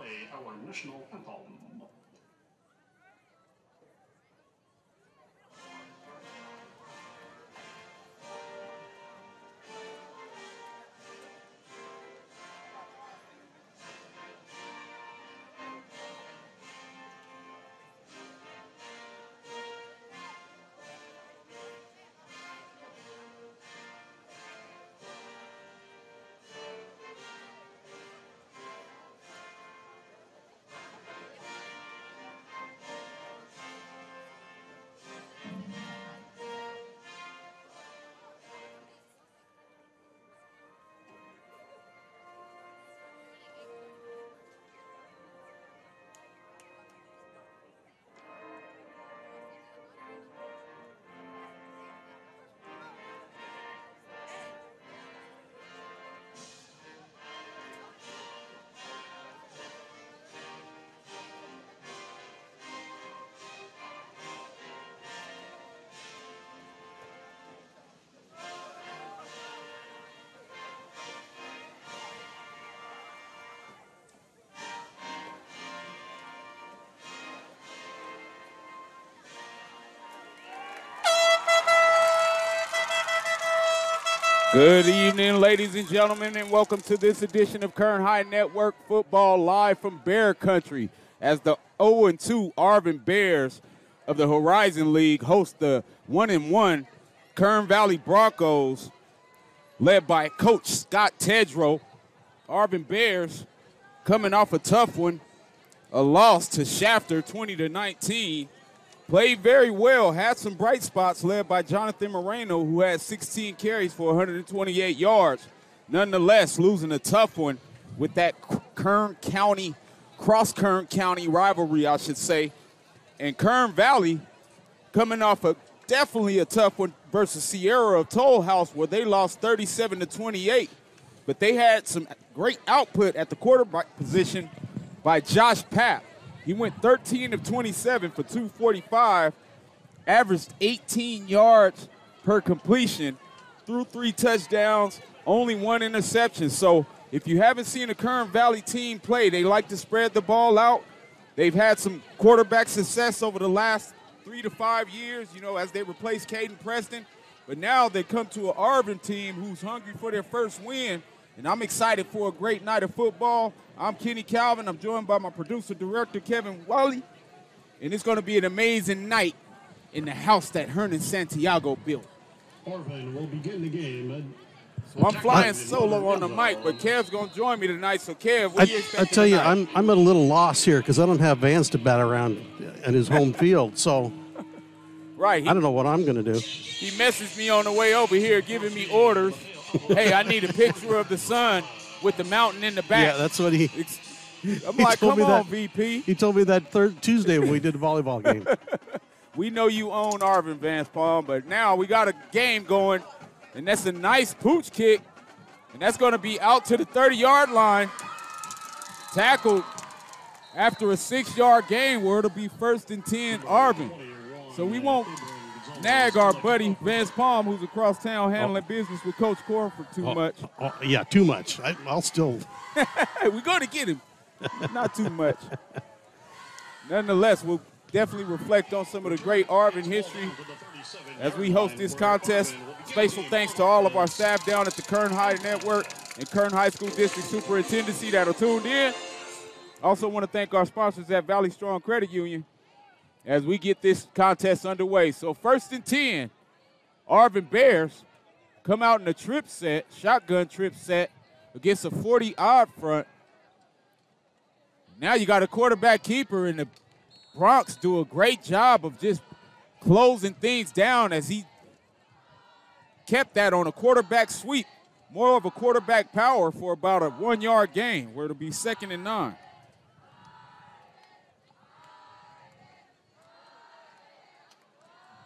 play our national anthem. Good evening, ladies and gentlemen, and welcome to this edition of Kern High Network Football live from Bear Country as the 0 2 Arvin Bears of the Horizon League host the 1 1 Kern Valley Broncos, led by Coach Scott Tedrow. Arvin Bears coming off a tough one, a loss to Shafter 20 to 19. Played very well, had some bright spots led by Jonathan Moreno, who had 16 carries for 128 yards. Nonetheless, losing a tough one with that Kern County, cross Kern County rivalry, I should say. And Kern Valley coming off a definitely a tough one versus Sierra of Toll House, where they lost 37 to 28. But they had some great output at the quarterback position by Josh Papp. He went 13 of 27 for 245, averaged 18 yards per completion, threw three touchdowns, only one interception. So if you haven't seen a Kern Valley team play, they like to spread the ball out. They've had some quarterback success over the last three to five years, you know, as they replace Caden Preston. But now they come to an Arvin team who's hungry for their first win, and I'm excited for a great night of football. I'm Kenny Calvin. I'm joined by my producer director, Kevin Wally. And it's going to be an amazing night in the house that Hernan Santiago built. Arvin will begin the game. So I'm flying solo on the mic, but Kev's going to join me tonight. So, Kev, what I, do you expect? I tell you, tonight? I'm I'm at a little loss here because I don't have Vance to bat around in his home field. So right. He, I don't know what I'm going to do. he messaged me on the way over here, giving me orders. Hey, I need a picture of the sun with the mountain in the back. Yeah, that's what he. I'm he like, told come me on, that- VP. He told me that third Tuesday when we did the volleyball game. We know you own Arvin Vance Palm, but now we got a game going, and that's a nice pooch kick, and that's going to be out to the 30-yard line. Tackled after a six-yard gain where it'll be first and 10 Arvin. So we won't nag our buddy Vance Palm, who's across town handling oh. business with Coach Corford too oh, much. Oh, yeah, too much. I, I'll still. We're going to get him. Not too much. Nonetheless, we'll definitely reflect on some of the great Arvin history as we host this contest. Special thanks to all of our staff down at the Kern High Network and Kern High School District Superintendency that are tuned in. Also want to thank our sponsors at Valley Strong Credit Union as we get this contest underway. So first and 10, Arvin Bears come out in a trip set, shotgun trip set against a 40 odd front. Now you got a quarterback keeper, and the Broncs do a great job of just closing things down as he kept that on a quarterback sweep, more of a quarterback power for about a one yard gain, where it'll be second and nine.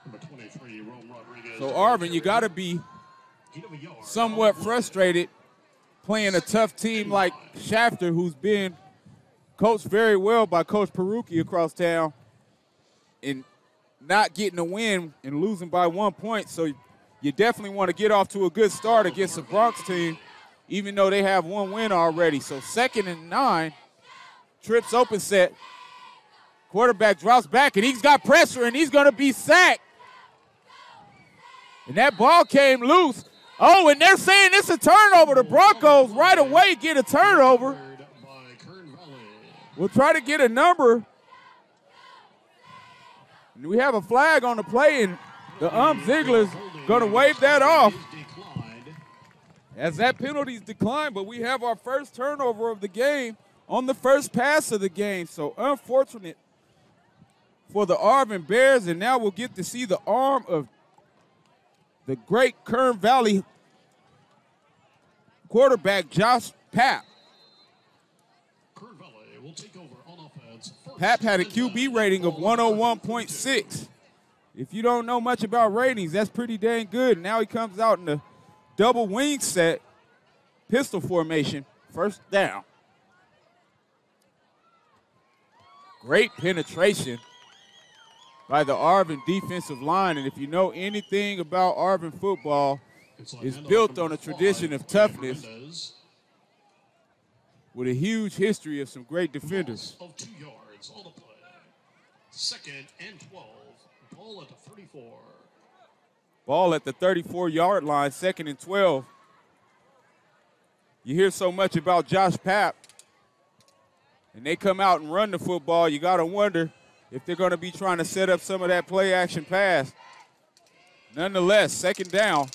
Number 23, Rome Rodriguez. So, Arvin, you got to be somewhat frustrated playing a tough team like Shafter, who's been coached very well by Coach Peruki across town, and not getting a win and losing by one point. So you definitely want to get off to a good start against the Broncs team, even though they have one win already. So second and nine, trips open set. Quarterback drops back, and he's got pressure, and he's going to be sacked. And that ball came loose. Oh, and they're saying it's a turnover. The Broncos right away get a turnover. We'll try to get a number. And we have a flag on the play, and the ump Ziegler's going to wave that off as that penalty's declined. But we have our first turnover of the game on the first pass of the game. So unfortunate for the Arvin Bears, and now we'll get to see the arm of the great Kern Valley quarterback Josh Papp. Kern Valley will take over on offense. First Papp had a QB rating of Ball at the 101.6. If you don't know much about ratings, that's pretty dang good. Now he comes out in the double wing set, pistol formation, first down. Great penetration by the Arvin defensive line. And if you know anything about Arvin football, it's built on a tradition of toughness. With a huge history of some great defenders. Of two yards on the play. Second and 12. Ball at the 34. Ball at the 34 yard line, second and 12. You hear so much about Josh Papp, and they come out and run the football. You got to wonder if they're going to be trying to set up some of that play action pass. Nonetheless, second down.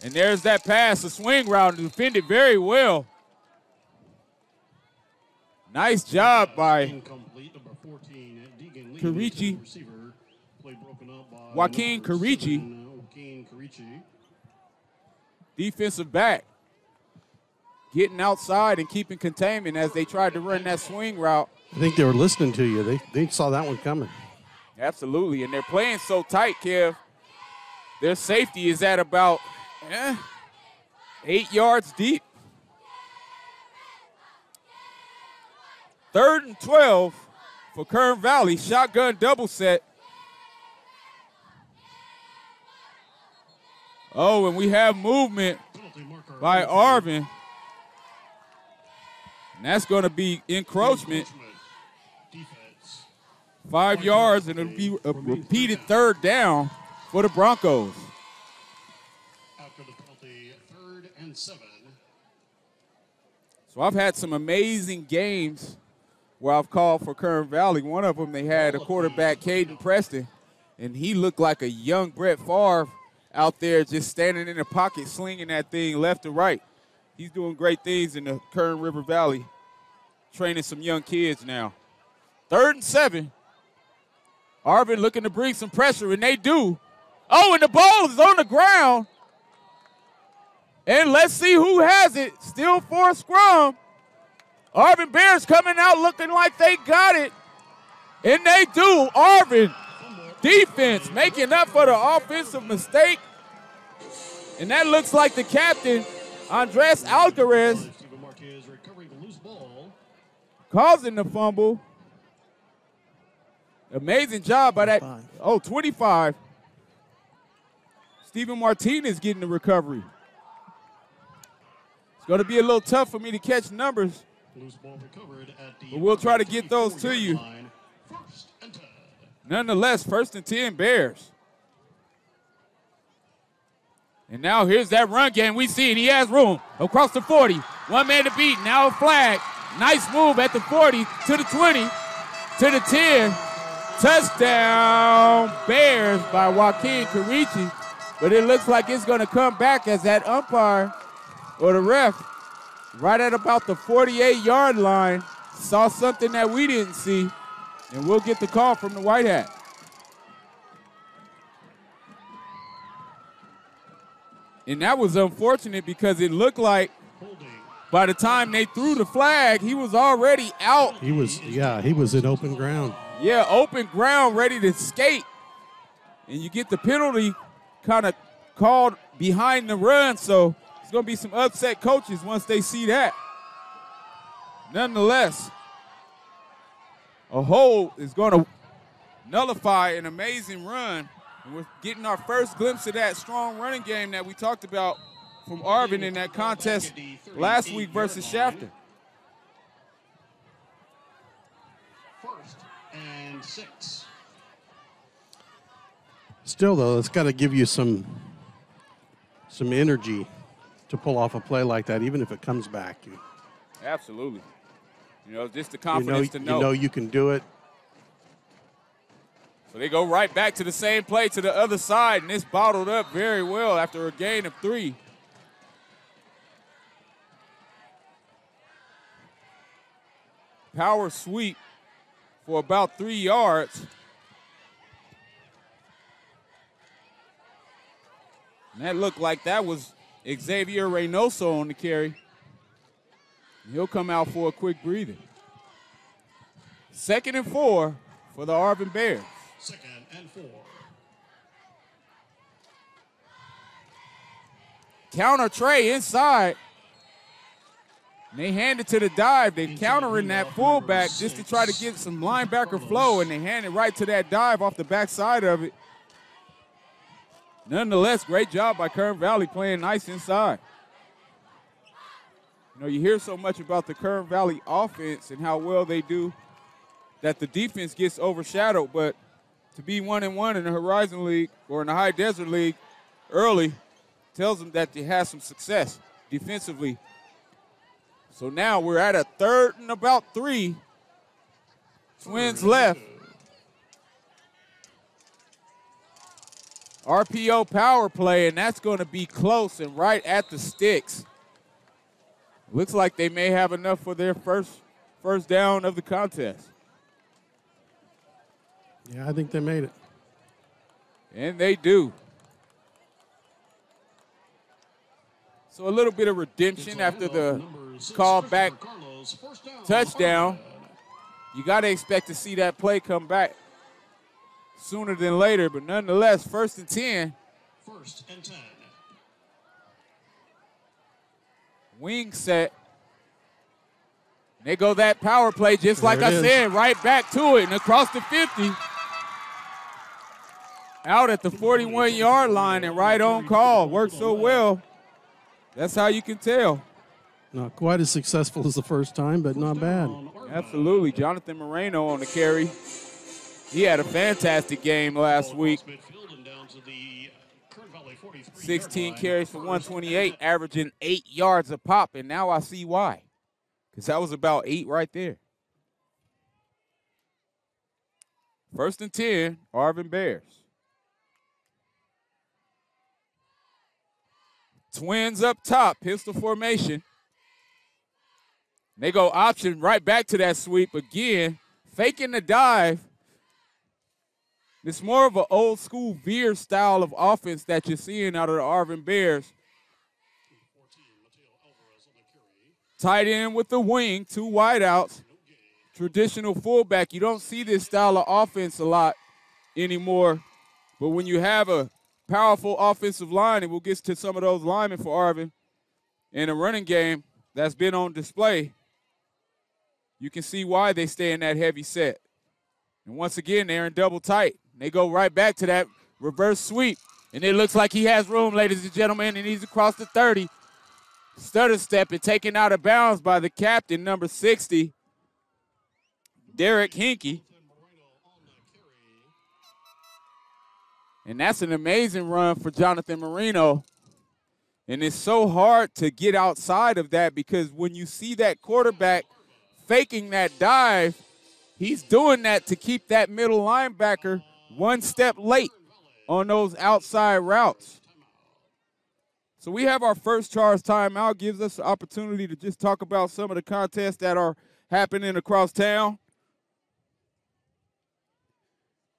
And there's that pass, a swing route, defended very well. Nice job by Incomplete, number 14, Deegan Lee. Karichi. Receiver. Play broken up by Joaquin number Karichi. seven, Joaquin Karichi. defensive back getting outside and keeping containment as they tried to run that swing route. I think they were listening to you. They, they saw that one coming. Absolutely. And they're playing so tight, Kev. Their safety is at about eh, eight yards deep. Third and 12 for Kern Valley. Shotgun double set. Oh, and we have movement by Arvin. And that's going to be encroachment. Five yards, and it'll be a repeated third down for the Broncos. After the penalty, third and seven. So I've had some amazing games where I've called for Kern Valley. One of them, they had a quarterback, Caden Preston, and he looked like a young Brett Favre out there just standing in the pocket, slinging that thing left to right. He's doing great things in the Kern River Valley, training some young kids now. Third and seven. Arvin looking to bring some pressure, and they do. Oh, and the ball is on the ground. And let's see who has it. Still for a scrum. Arvin Bears coming out looking like they got it. And they do. Arvin, defense, making up for the offensive mistake. And that looks like the captain, Andres ball. causing the fumble. Amazing job by that. 25. Oh, 25. Stephen Martinez getting the recovery. It's going to be a little tough for me to catch numbers. Loose ball recovered at the. But we'll try to get those to you. line. First and 10. Nonetheless, first and 10 Bears. And now here's that run game. We see it. He has room across the 40. One man to beat. Now a flag. Nice move at the 40 to the 20 to the 10. Touchdown Bears by Joaquin Carici. But it looks like it's going to come back as that umpire or the ref right at about the 48 yard line saw something that we didn't see. And we'll get the call from the White Hat. And that was unfortunate because it looked like by the time they threw the flag, he was already out. He was, yeah, he was in open ground. Yeah, open ground, ready to skate. And you get the penalty kind of called behind the run. So it's going to be some upset coaches once they see that. Nonetheless, a hold is going to nullify an amazing run. And we're getting our first glimpse of that strong running game that we talked about from Arvin in that contest last week versus Shafter. And six. Still, though, it's got to give you some some energy to pull off a play like that, even if it comes back. You, Absolutely. You know, just the you know, confidence to you know. know you can do it. So they go right back to the same play to the other side, and it's bottled up very well after a gain of three. Power sweep for about three yards. And that looked like that was Xavier Reynoso on the carry. He'll come out for a quick breather. Second and four for the Arvin Bears. Second and four. Counter Trey inside. And they hand it to the dive. They're countering that fullback just to try to get some linebacker flow, and they hand it right to that dive off the backside of it. Nonetheless, great job by Kern Valley playing nice inside. You know, you hear so much about the Kern Valley offense and how well they do that the defense gets overshadowed, but to be one and one in the Horizon League or in the High Desert League early tells them that they have some success defensively. So now we're at a third and about three. Twins left. RPO power play, and that's going to be close and right at the sticks. Looks like they may have enough for their first first down of the contest. Yeah, I think they made it. And they do. So a little bit of redemption after the call back touchdown. You got to expect to see that play come back sooner than later, but nonetheless, first and 10. First and ten. Wing set. They go that power play just like I it is. said, right back to it and across the 50. Out at the 41 yard line and right on call. Worked so well. That's how you can tell. Not quite as successful as the first time, but not bad. Absolutely. Jonathan Moreno on the carry. He had a fantastic game last week. 16 carries for 128, averaging eight yards a pop, and now I see why. Because that was about eight right there. First and 10, Arvin Bears. Twins up top, pistol formation. They go option right back to that sweep again, faking the dive. It's more of an old school veer style of offense that you're seeing out of the Arvin Bears. Tight end with the wing, two wideouts. Traditional fullback. You don't see this style of offense a lot anymore. But when you have a powerful offensive line, and we'll get to some of those linemen for Arvin, and a running game that's been on display, you can see why they stay in that heavy set. And once again, they're in double tight. They go right back to that reverse sweep. And it looks like he has room, ladies and gentlemen, and he's across the 30. Stutter step and taken out of bounds by the captain, number 60, Derek Hinkie. And that's an amazing run for Jonathan Marino. And it's so hard to get outside of that because when you see that quarterback faking that dive, he's doing that to keep that middle linebacker one step late on those outside routes. So we have our first charge timeout, gives us the opportunity to just talk about some of the contests that are happening across town.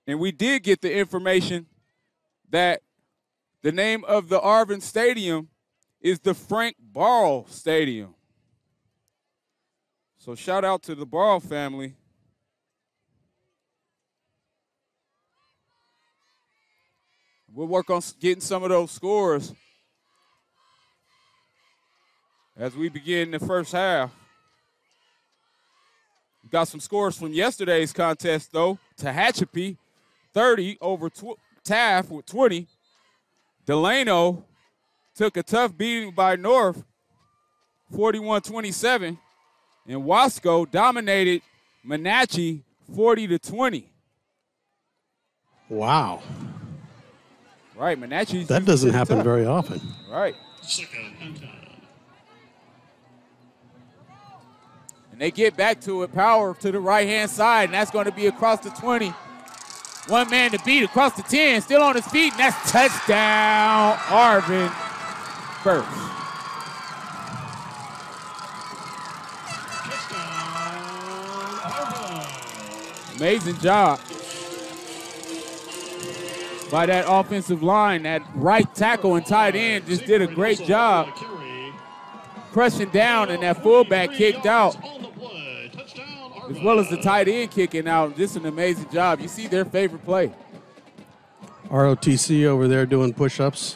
And we did get the information that the name of the Arvin Stadium is the Frank Barl Stadium. So shout out to the Barl family. We'll work on getting some of those scores as we begin the first half. Got some scores from yesterday's contest, though. Tehachapi, 30 over tw- Taft with 20. Delano took a tough beating by North, 41 27. And Wasco dominated Menachie 40 to 20. Wow. Right, man. That's That doesn't happen very often. Right. And 10. And they get back to it. Power to the right hand side, and that's going to be across the 20. One man to beat across the 10, still on his feet, and that's touchdown, Arvin first. Touchdown, Harvard. Amazing job by that offensive line. That right tackle and tight end just did a great job crushing down, and that fullback kicked out, as well as the tight end kicking out. Just an amazing job. You see their favorite play. ROTC over there doing push ups.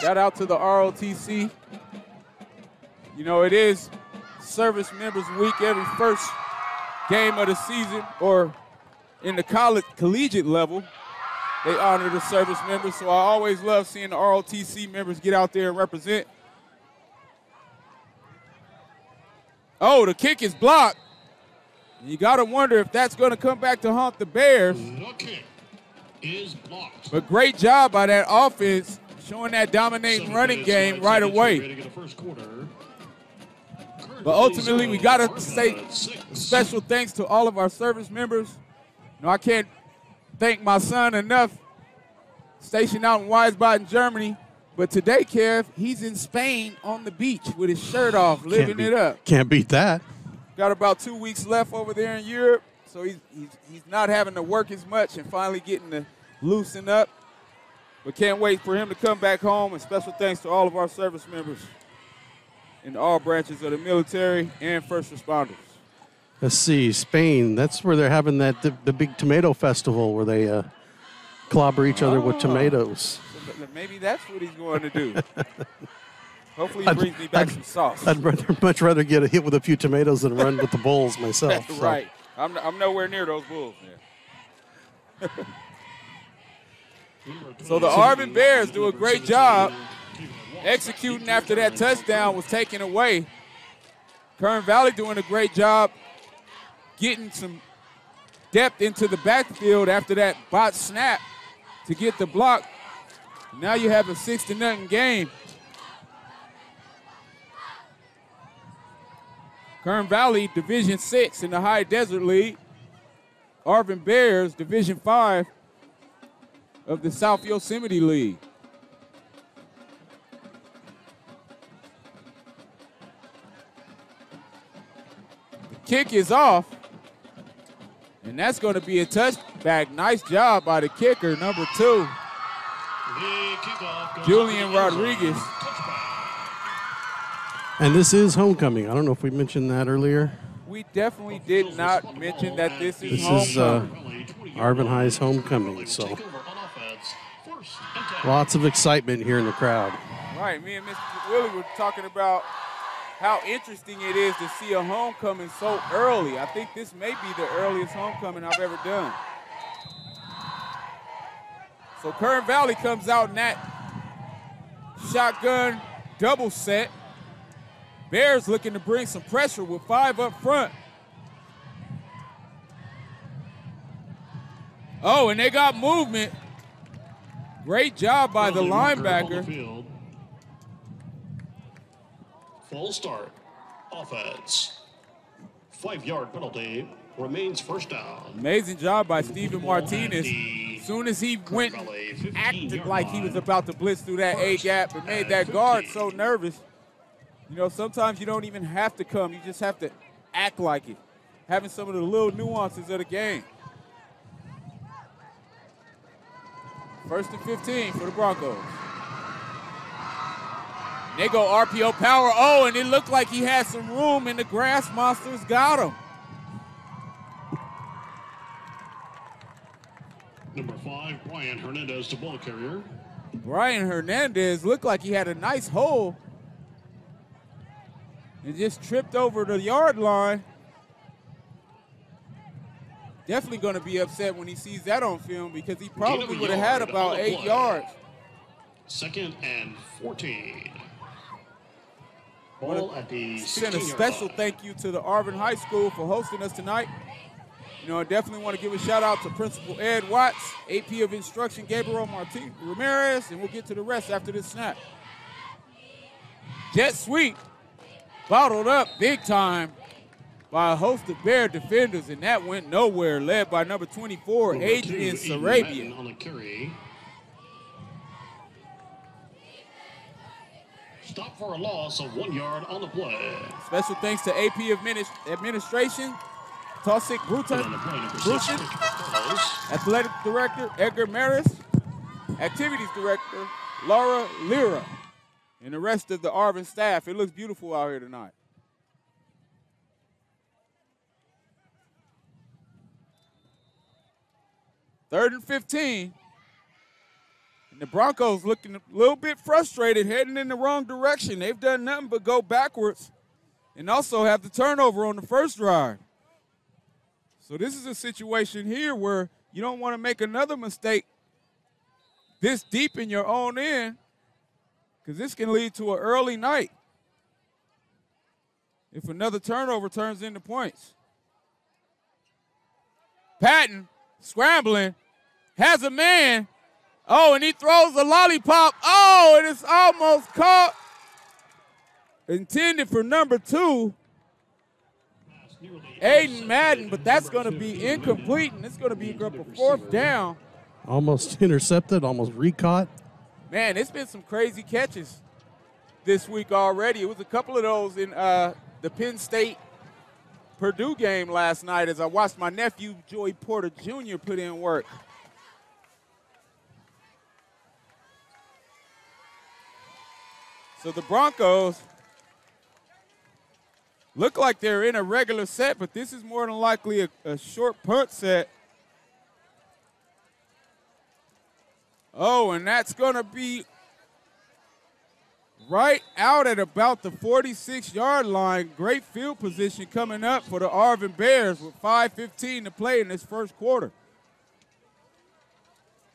Shout out to the ROTC. You know, it is Service Members Week every first game of the season or in the college collegiate level. They honor the service members, so I always love seeing the ROTC members get out there and represent. Oh, the kick is blocked. You got to wonder if that's going to come back to haunt the Bears. Is blocked. But great job by that offense, showing that dominating running game right away. But ultimately, we got to say special thanks to all of our service members. You know, I can't thank my son enough, stationed out in Wiesbaden, Germany. But today, Kev, he's in Spain on the beach with his shirt off, living Can't it up. Can't beat that. Got about two weeks left over there in Europe, so he's, he's, he's not having to work as much and finally getting to loosen up. But can't wait for him to come back home. And special thanks to all of our service members in all branches of the military and first responders. Let's see, Spain. That's where they're having that the, the big tomato festival where they uh, clobber each other with Oh. tomatoes. So maybe that's what he's going to do. Hopefully, he I'd- brings me back I'd- some sauce. I'd rather, much rather get a hit with a few tomatoes than run with the bulls myself. so. right. I'm, I'm nowhere near those bulls. Man. So the Arvin Bears do a great job executing after that touchdown was taken away. Kern Valley doing a great job getting some depth into the backfield after that bot snap to get the block. Now you have a six to nothing game. Kern Valley Division Six in the High Desert League. Arvin Bears Division Five of the South Yosemite League. The kick is off, and that's going to be a touchback. Nice job by the kicker, number two, The kickoff goes Julian. Rodriguez. And this is homecoming. I don't know if we mentioned that earlier. We definitely did not mention that this is This is uh, Arvin High's homecoming. So Take over on offense. First and ten. lots of excitement here in the crowd. Right, me and Mr. Willie were talking about how interesting it is to see a homecoming so early. I think this may be the earliest homecoming I've ever done. So Kern Valley comes out in that shotgun double set. Bears looking to bring some pressure with five up front. Oh, and they got movement. Great job by the linebacker. Full start. Offense. Five yard penalty. Remains first down. Amazing job by Steven Martinez. As soon as he went, Valley 15 acted like he was about to blitz through that A gap and made that guard so nervous. You know, sometimes you don't even have to come, you just have to act like it. Having some of the little nuances of the game. First and 15 for the Broncos. They go RPO power. Oh, and it looked like he had some room, and the grass monsters got him. Number five, Brian Hernandez, the ball carrier. Brian Hernandez looked like he had a nice hole and just tripped over the yard line. Definitely going to be upset when he sees that on film because he probably would have had about eight yards. Second and 14. Ball at the Send a special line. thank you to the Arvin High School for hosting us tonight. You know, I definitely want to give a shout out to Principal Ed Watts, AP of Instruction Gabriel Martin Ramirez, and we'll get to the rest after this snap. Jet sweep, bottled up big time by a host of Bear defenders, and that went nowhere, led by number 24, Number Adrian Sarabia. On the carry. Stop for a loss of one yard on the play. Special thanks to AP adminis- Administration, Tosic Bruton, On the play, number six, Bruton, Athletic Director Edgar Maris, Activities Director Laura Lira, and the rest of the Arvin staff. It looks beautiful out here tonight. Third and 15. And the Broncos looking a little bit frustrated, heading in the wrong direction. They've done nothing but go backwards and also have the turnover on the first drive. So this is a situation here where you don't want to make another mistake this deep in your own end because this can lead to an early night if another turnover turns into points. Patton scrambling, has a man. Oh, and he throws a lollipop. Oh, and it's almost caught. Intended for number two, Aiden Madden, but that's going to be incomplete, and it's going to be a fourth down. Almost intercepted, almost recaught. Man, it's been some crazy catches this week already. It was a couple of those in uh, the Penn State Purdue game last night as I watched my nephew Joey Porter Jr. put in work. So the Broncos look like they're in a regular set, but this is more than likely a, a short punt set. Oh, and that's going to be right out at about the 46 yard line. Great field position coming up for the Arvin Bears with 5.15 to play in this first quarter.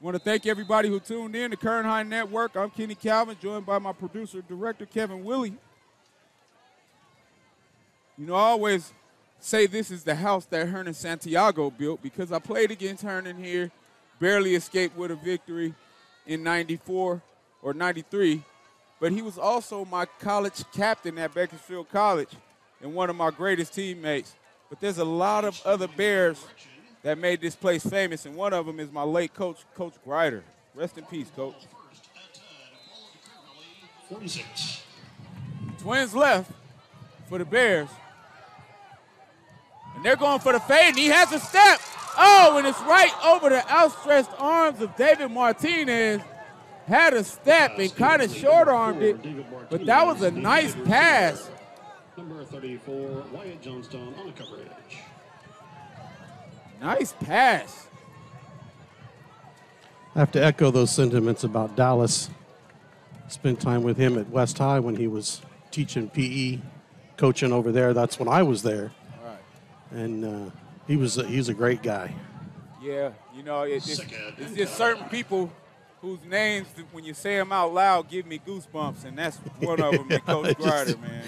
I want to thank everybody who tuned in to Kern High Network. I'm Kenny Calvin, joined by my producer, director, Kevin Willie. You know, I always say this is the house that Hernan Santiago built because I played against Hernan here, barely escaped with a victory in 94 or 93. But he was also my college captain at Bakersfield College and one of my greatest teammates. But there's a lot of other Bears that made this place famous, and one of them is my late coach, Coach Grider. Rest in peace, Coach. 46. Twins left for the Bears. And they're going for the fade, and he has a step. Oh, and it's right over the outstretched arms of David Martinez. Had a step and kind of short armed it, but that was a nice pass. Number 34, Wyatt Johnstone on the coverage. Nice pass. I have to echo those sentiments about Dallas. Spent time with him at West High when he was teaching PE, coaching over there. That's when I was there, All right. and uh, he was a, he's a great guy. Yeah, you know, it, it's, it's just certain people whose names, when you say them out loud, give me goosebumps, and that's one of them, Coach Grider, man.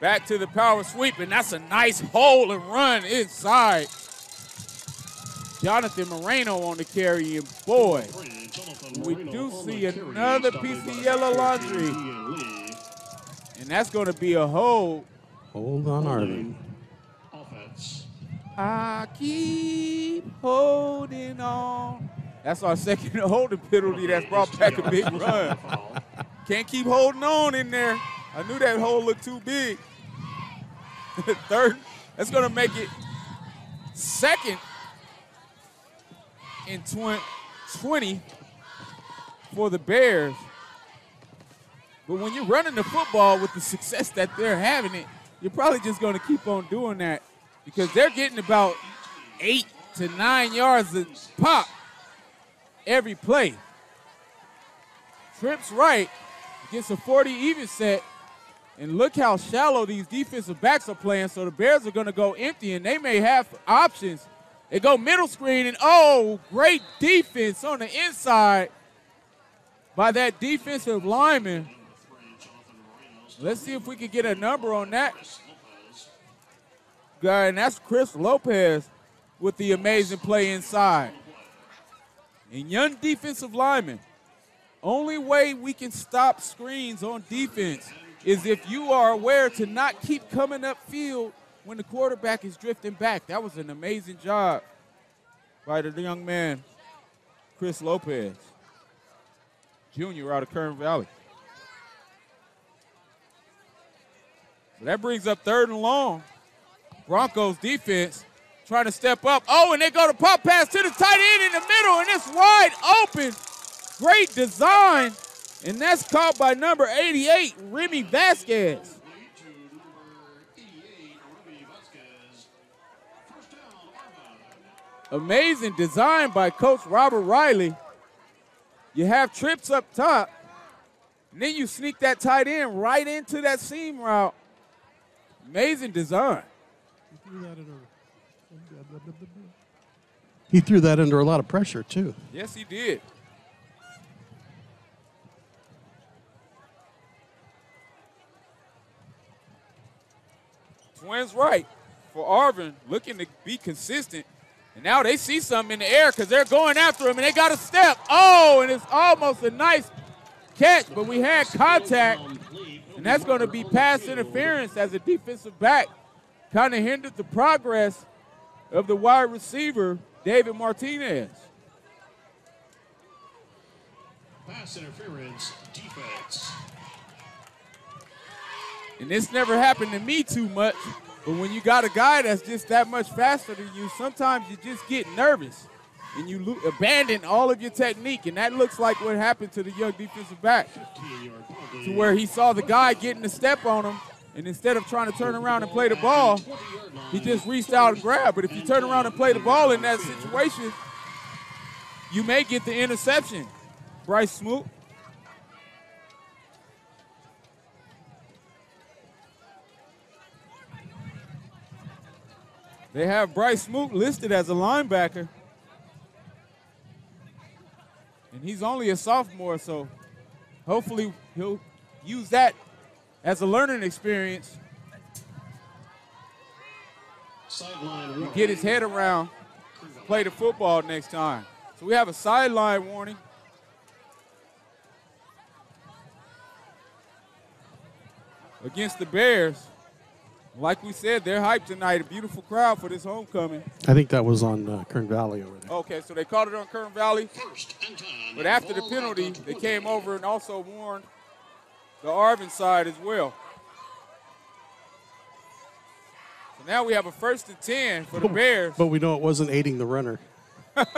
Back to the power sweep, and that's a nice hole and run inside. Jonathan Moreno on the carry, and boy, We do see another piece of yellow laundry. And that's going to be a hold. Hold on, Arvin. I keep holding on. That's our second holding penalty that's brought back a big run. Can't keep holding on in there. I knew that hole looked too big. Third, that's going to make it second in twen- 20 for the Bears. But when you're running the football with the success that they're having it, you're probably just going to keep on doing that because they're getting about eight to nine yards a pop every play. Trips right, gets a 40 even set, and look how shallow these defensive backs are playing. So the Bears are going to go empty, and they may have options. They go middle screen, and oh, great defense on the inside by that defensive lineman. Let's see if we can get a number on that. Guy, and that's Chris Lopez with the amazing play inside. And young defensive lineman, only way we can stop screens on defense is if you are aware to not keep coming up field when the quarterback is drifting back. That was an amazing job by the young man, Chris Lopez, junior out of Kern Valley. So that brings up third and long. Broncos defense trying to step up. Oh, and they go to pop pass to the tight end in the middle, and it's wide open. Great design. And that's caught by number 88, Remy Vasquez. Complete to number 88, Remy Vasquez. First down, Arvin. Amazing design by Coach Robert Riley. You have trips up top, and then you sneak that tight end right into that seam route. Amazing design. He threw that under a lot of pressure, too. Yes, he did. Twins right for Arvin, looking to be consistent. And now they see something in the air because they're going after him and they got a step. Oh, and it's almost a nice catch, but we had contact. And that's going to be pass interference as a defensive back. Kind of hindered the progress of the wide receiver, David Martinez. Pass interference, defense. And this never happened to me too much, but when you got a guy that's just that much faster than you, sometimes you just get nervous and you lo- abandon all of your technique. And that looks like what happened to the young defensive back, to where he saw the guy getting the step on him, and instead of trying to turn around and play the ball, he just reached out and grabbed. But if you turn around and play the ball in that situation, you may get the interception. Bryce Smoot. They have Bryce Smoot listed as a linebacker. And he's only a sophomore, so hopefully he'll use that as a learning experience Sideline get his head around, play the football next time. So we have a sideline warning. Against the Bears. Like we said, they're hyped tonight. A beautiful crowd for this homecoming. I think that was on uh, Kern Valley over there. Okay, so they called it on Kern Valley. First and 10. But after the penalty, they came over and also warned the Arvin side as well. So now we have a first and 10 for the Bears. But we know it wasn't aiding the runner.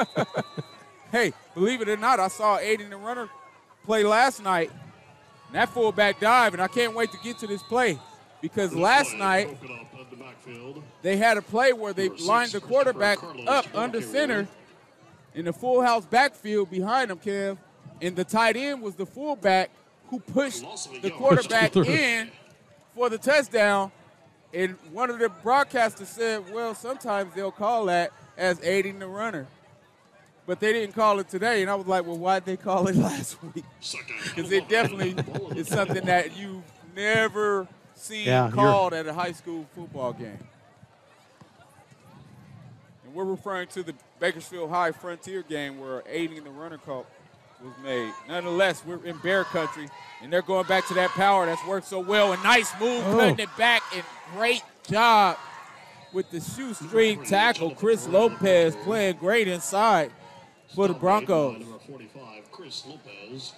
Hey, believe it or not, I saw Aiden the runner play last night. And that fullback dive, and I can't wait to get to this play because This last night broken up at the they had a play where they Number six, lined the quarterback Carlos up under center in the full house backfield behind him, Kev. And the tight end was the fullback who pushed the quarterback in for the touchdown. And one of the broadcasters said, well, sometimes they'll call that as aiding the runner. But they didn't call it today. And I was like, well, why'd they call it last week? Because it definitely is something that you've never seen Yeah, called at a high school football game. And we're referring to the Bakersfield High Frontier game where aiding the runner call was made. Nonetheless, we're in bear country, and they're going back to that power that's worked so well. A nice move, Oh. cutting it back, and great job with the shoestring tackle. Chris Lopez playing great inside for the Broncos. Number 45, Chris Lopez.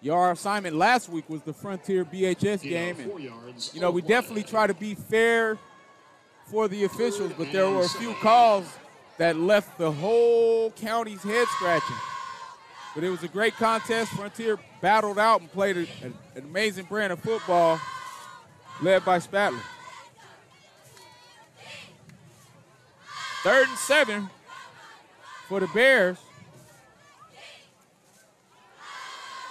Your assignment last week was the Frontier BHS game. And, you know, we definitely try to be fair for the officials, but there were a few calls that left the whole county's head scratching. But it was a great contest. Frontier battled out and played an, an amazing brand of football led by Spatler. Third and seven for the Bears.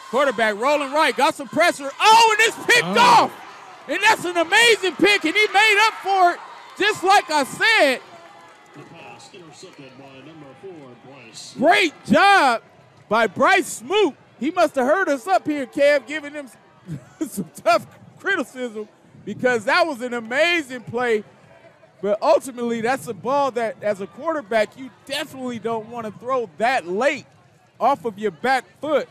Quarterback rolling right, got some pressure. Oh, and it's picked Oh. off. And that's an amazing pick, and he made up for it, just like I said. The pass intercepted by number four, Bryce. Great job by Bryce Smoot. He must have heard us up here, Kev, giving him some tough criticism because that was an amazing play. But ultimately, that's a ball that, as a quarterback, you definitely don't want to throw that late off of your back foot.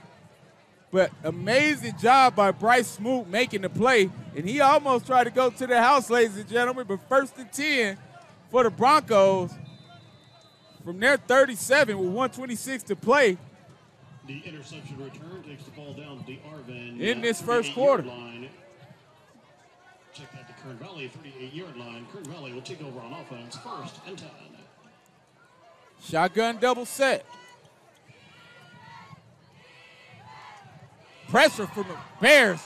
But amazing job by Bryce Smoot making the play. And he almost tried to go to the house, ladies and gentlemen. But first and 10 for the Broncos from their 37 with 126 to play. The interception return takes the ball down to the Arvin. Uh, In this first 38 quarter. Line. Check that to Kern Valley, 38 yard line. Kern Valley will take over on offense first and 10. Shotgun double set. Pressure from the Bears.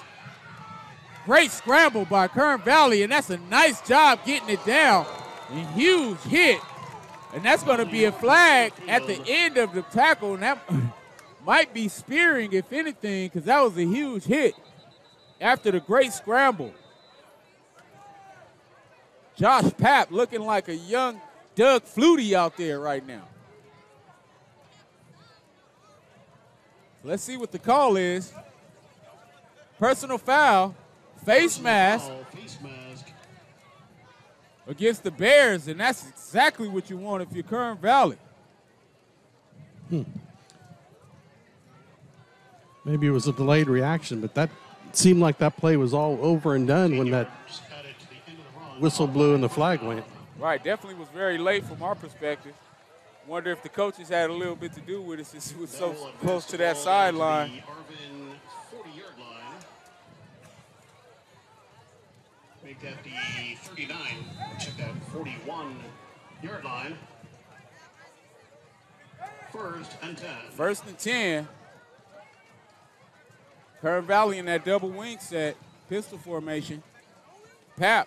Great scramble by Kern Valley, and that's a nice job getting it down. A huge hit. And that's going to be a flag at the end of the tackle, and that might be spearing, if anything, because that was a huge hit after the great scramble. Josh Papp looking like a young Doug Flutie out there right now. Let's see what the call is. Personal foul, face mask Foul, Face mask. Against the Bears, and that's exactly what you want if you're Kern Valley. Hmm. Maybe it was a delayed reaction, but that seemed like that play was all over and done when that Yards added to the end of the run. whistle blew and the flag went. Right, definitely was very late from our perspective. Wonder if the coaches had a little bit to do with it since it was so close to that sideline. The Arvin 40 yard line. That the 39. Check that 41 yard line. First and 10. First and 10. Kern Valley in that double wing set, pistol formation. Papp.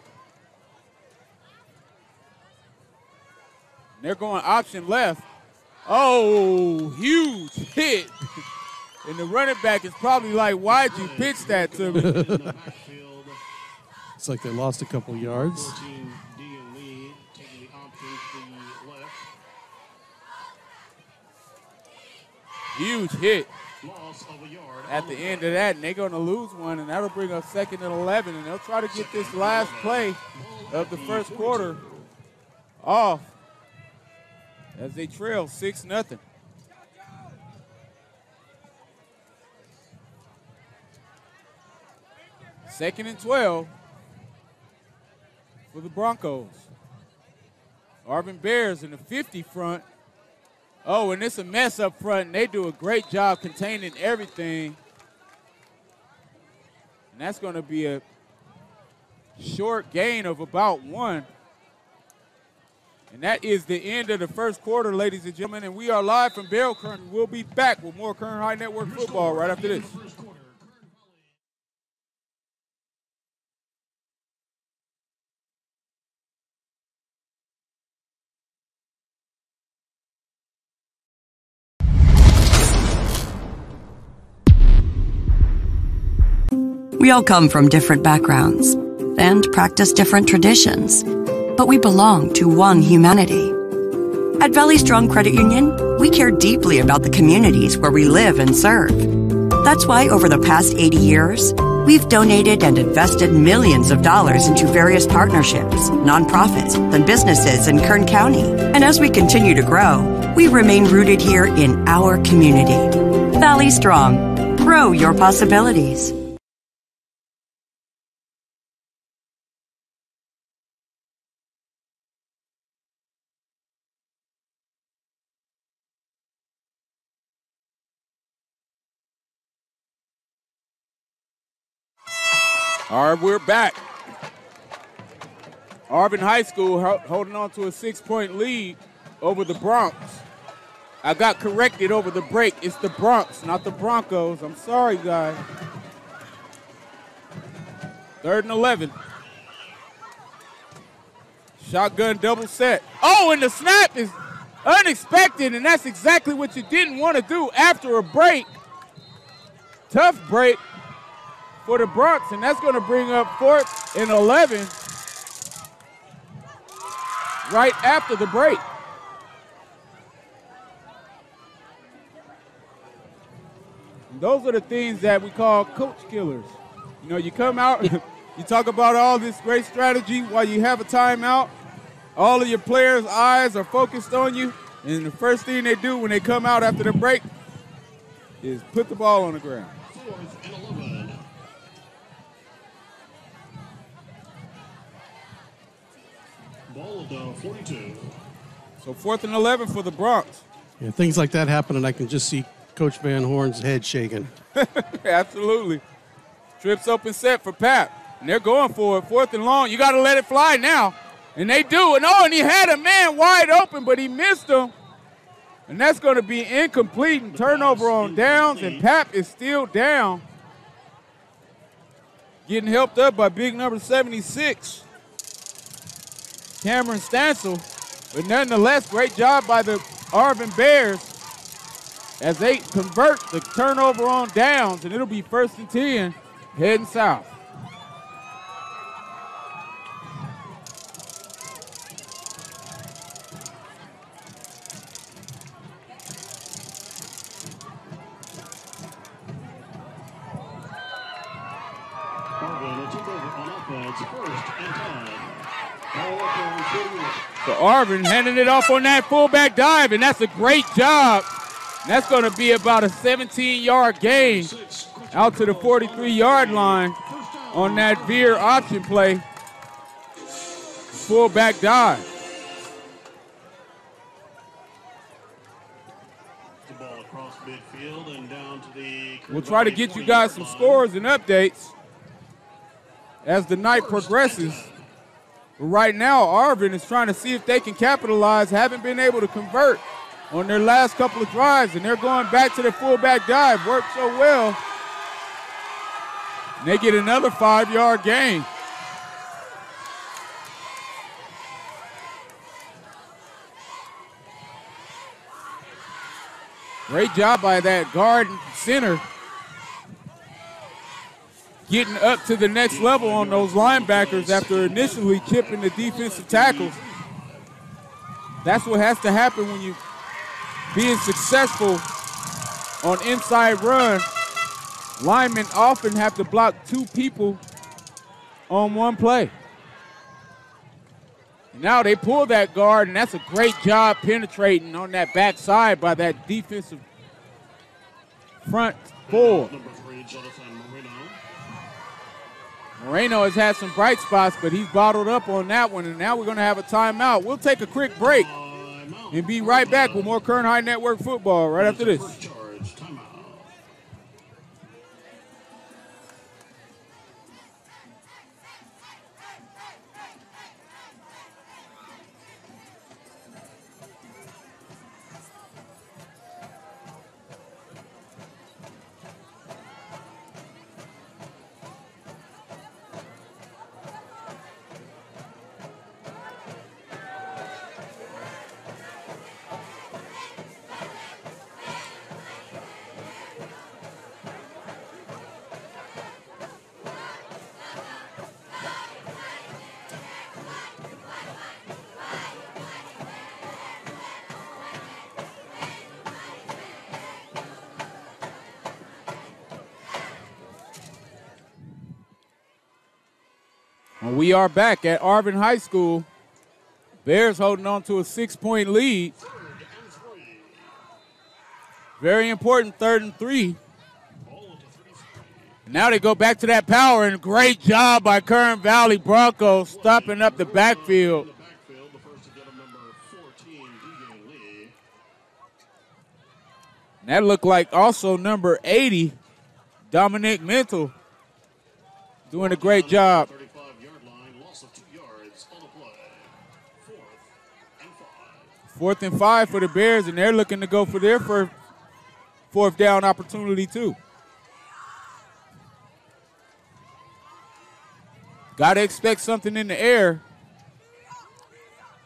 They're going option left. Oh, huge hit. and the running back is probably like, why'd you mm. pitch that to me? In It's like they lost a couple yards. 14 D and Lee taking the option to the left. huge hit Loss of a yard. at on the end of that, and they're going to lose one, and that'll bring up second and 11, and they'll try to get this last play of the first quarter off as they trail 6 nothing. Second and 12 for the Broncos. Arvin Bears in the 50 front. Oh, and it's a mess up front, and they do a great job containing everything. And that's going to be a short gain of about one. And that is the end of the first quarter, ladies and gentlemen. And we are live from Barrel Country. We'll be back with more Kern High Network football right after this. We all come from different backgrounds and practice different traditions, but we belong to one humanity. At Valley Strong Credit Union, we care deeply about the communities where we live and serve. That's why over the past 80 years, we've donated and invested millions of dollars into various partnerships, nonprofits, and businesses in Kern County. And as we continue to grow, we remain rooted here in our community. Valley Strong. Grow your possibilities. Right, we're back. Arvin High School holding on to a six point lead over the Broncs. I got corrected over the break. It's the Broncs, not the Broncos. I'm sorry, guys. Third and 11. Shotgun double set. Oh, and the snap is unexpected, and that's exactly what you didn't want to do after a break. Tough break for the Broncs, and that's going to bring up fourth and 11 right after the break. And those are the things that we call coach killers. You know, you come out, You talk about all this great strategy while you have a timeout. All of your players' eyes are focused on you, and the first thing they do when they come out after the break is put the ball on the ground. Fourth and 11. Ball at the 42. So fourth and 11 for the Broncs. Yeah, things like that happen, and I can just see Coach Van Horn's head shaking. Absolutely. Trips open set for Papp. And they're going for it. Fourth and long. You got to let it fly now. And they do. And oh, and he had a man wide open, but he missed him. And that's going to be incomplete and turnover on downs. And Papp is still down. Getting helped up by big number 76, Cameron Stansel. But nonetheless, great job by the Arvin Bears as they convert the turnover on downs, and it'll be first and 10 heading south. So Arvin handing it off on that fullback dive, and that's a great job. And that's going to be about a 17-yard gain out to the 43-yard line on that veer option play. Fullback dive. The ball across midfield and down to the. We'll try to get you guys some scores and updates as the night progresses. Right now, Arvin is trying to see if they can capitalize. Haven't been able to convert on their last couple of drives, and they're going back to their fullback dive. Worked so well. And they get another five-yard gain. Great job by that guard and center getting up to the next level on those linebackers after initially chipping the defensive tackles. That's what has to happen when you being successful on inside run. Linemen often have to block two people on one play. Now they pull that guard, and that's a great job penetrating on that backside by that defensive front four. Moreno has had some bright spots, but he's bottled up on that one, and now we're going to have a timeout. We'll take a quick break and be right back with more Kern High Network football right after this. We are back at Arvin High School. Bears holding on to a lead. Third and three. Very important third and three. Ball at the 33. Now they go back to that power, and great job by Kern Valley Broncos stopping up the backfield. In the backfield, the first to get him number 14, DJ Lee. And that looked like also number 80, Dominic Mental, doing a great job. 35-yard line, loss of two yards on the play. Fourth and five. Fourth and five for the Bears, and they're looking to go for their first fourth down opportunity too. Got to expect something in the air.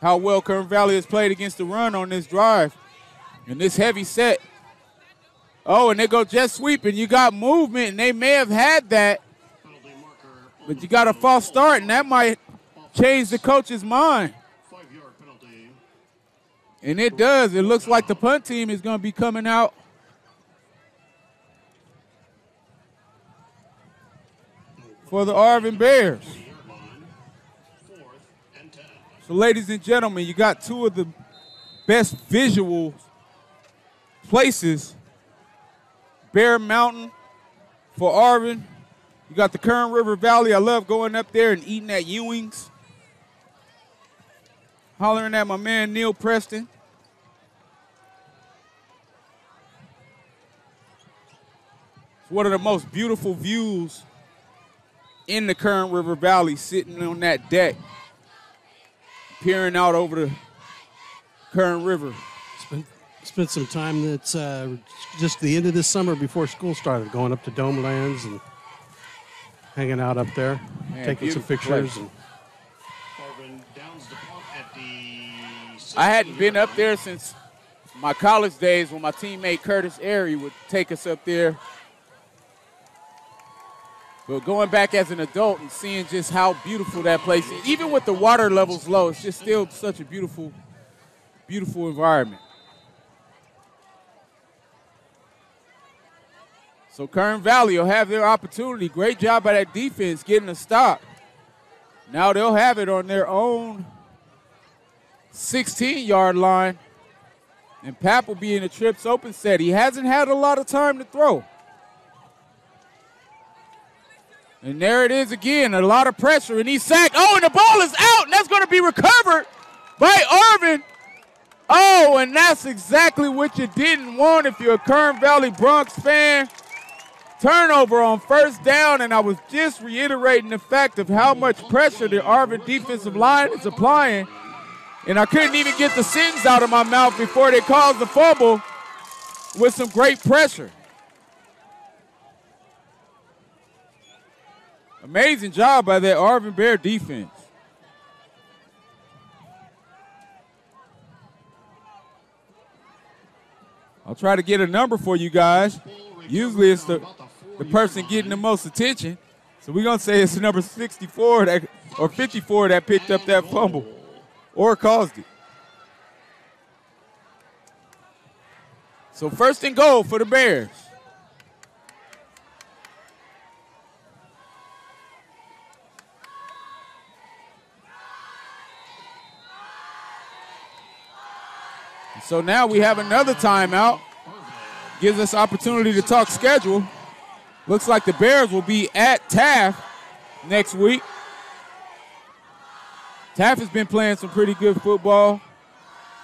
How well Kern Valley has played against the run on this drive. And this heavy set. Oh, and they go jet sweeping. you got movement, and they may have had that, but you got a false start, and that might change the coach's mind. And it does. It looks like the punt team is going to be coming out. for the Arvin Bears. Yard line. Fourth and 10. So, ladies and gentlemen, you got two of the best visual places Bear Mountain for Arvin. You got the Kern River Valley. I love going up there and eating at Ewing's. Hollering at my man Neil Preston. It's one of the most beautiful views in the Kern River Valley, sitting on that deck, peering out over the Kern River. Spent, spent some time that's uh, just the end of this summer before school started, going up to Dome Lands and hanging out up there, Man, taking some pictures. place. And Arvin downs the punt at the. I hadn't been up there since my college days when my teammate Curtis Airy would take us up there. But going back as an adult and seeing just how beautiful that place is, even with the water levels low, it's just still such a beautiful, beautiful environment. So Kern Valley will have their opportunity. Great job by that defense getting a stop. Now they'll have it on their own 16 yard line. And Papp will be in the trips open set. He hasn't had a lot of time to throw. And there it is again, a lot of pressure, and he's sacked. Oh, and the ball is out, and that's going to be recovered by Arvin. Oh, and that's exactly what you didn't want if you're a Kern Valley Broncs fan. Turnover on first down, and I was just reiterating the fact of how much pressure the Arvin defensive line is applying. And I couldn't even get the sentence out of my mouth before they caused the fumble with some great pressure. Amazing job by that Arvin Bear defense. I'll try to get a number for you guys. Usually it's the, the person getting the most attention. So we're going to say it's number 64 that, or 54 that picked up that fumble or caused it. So first and goal for the Bears. So now we have another timeout. Gives us opportunity to talk schedule. Looks like the Bears will be at Taft next week. Taft has been playing some pretty good football.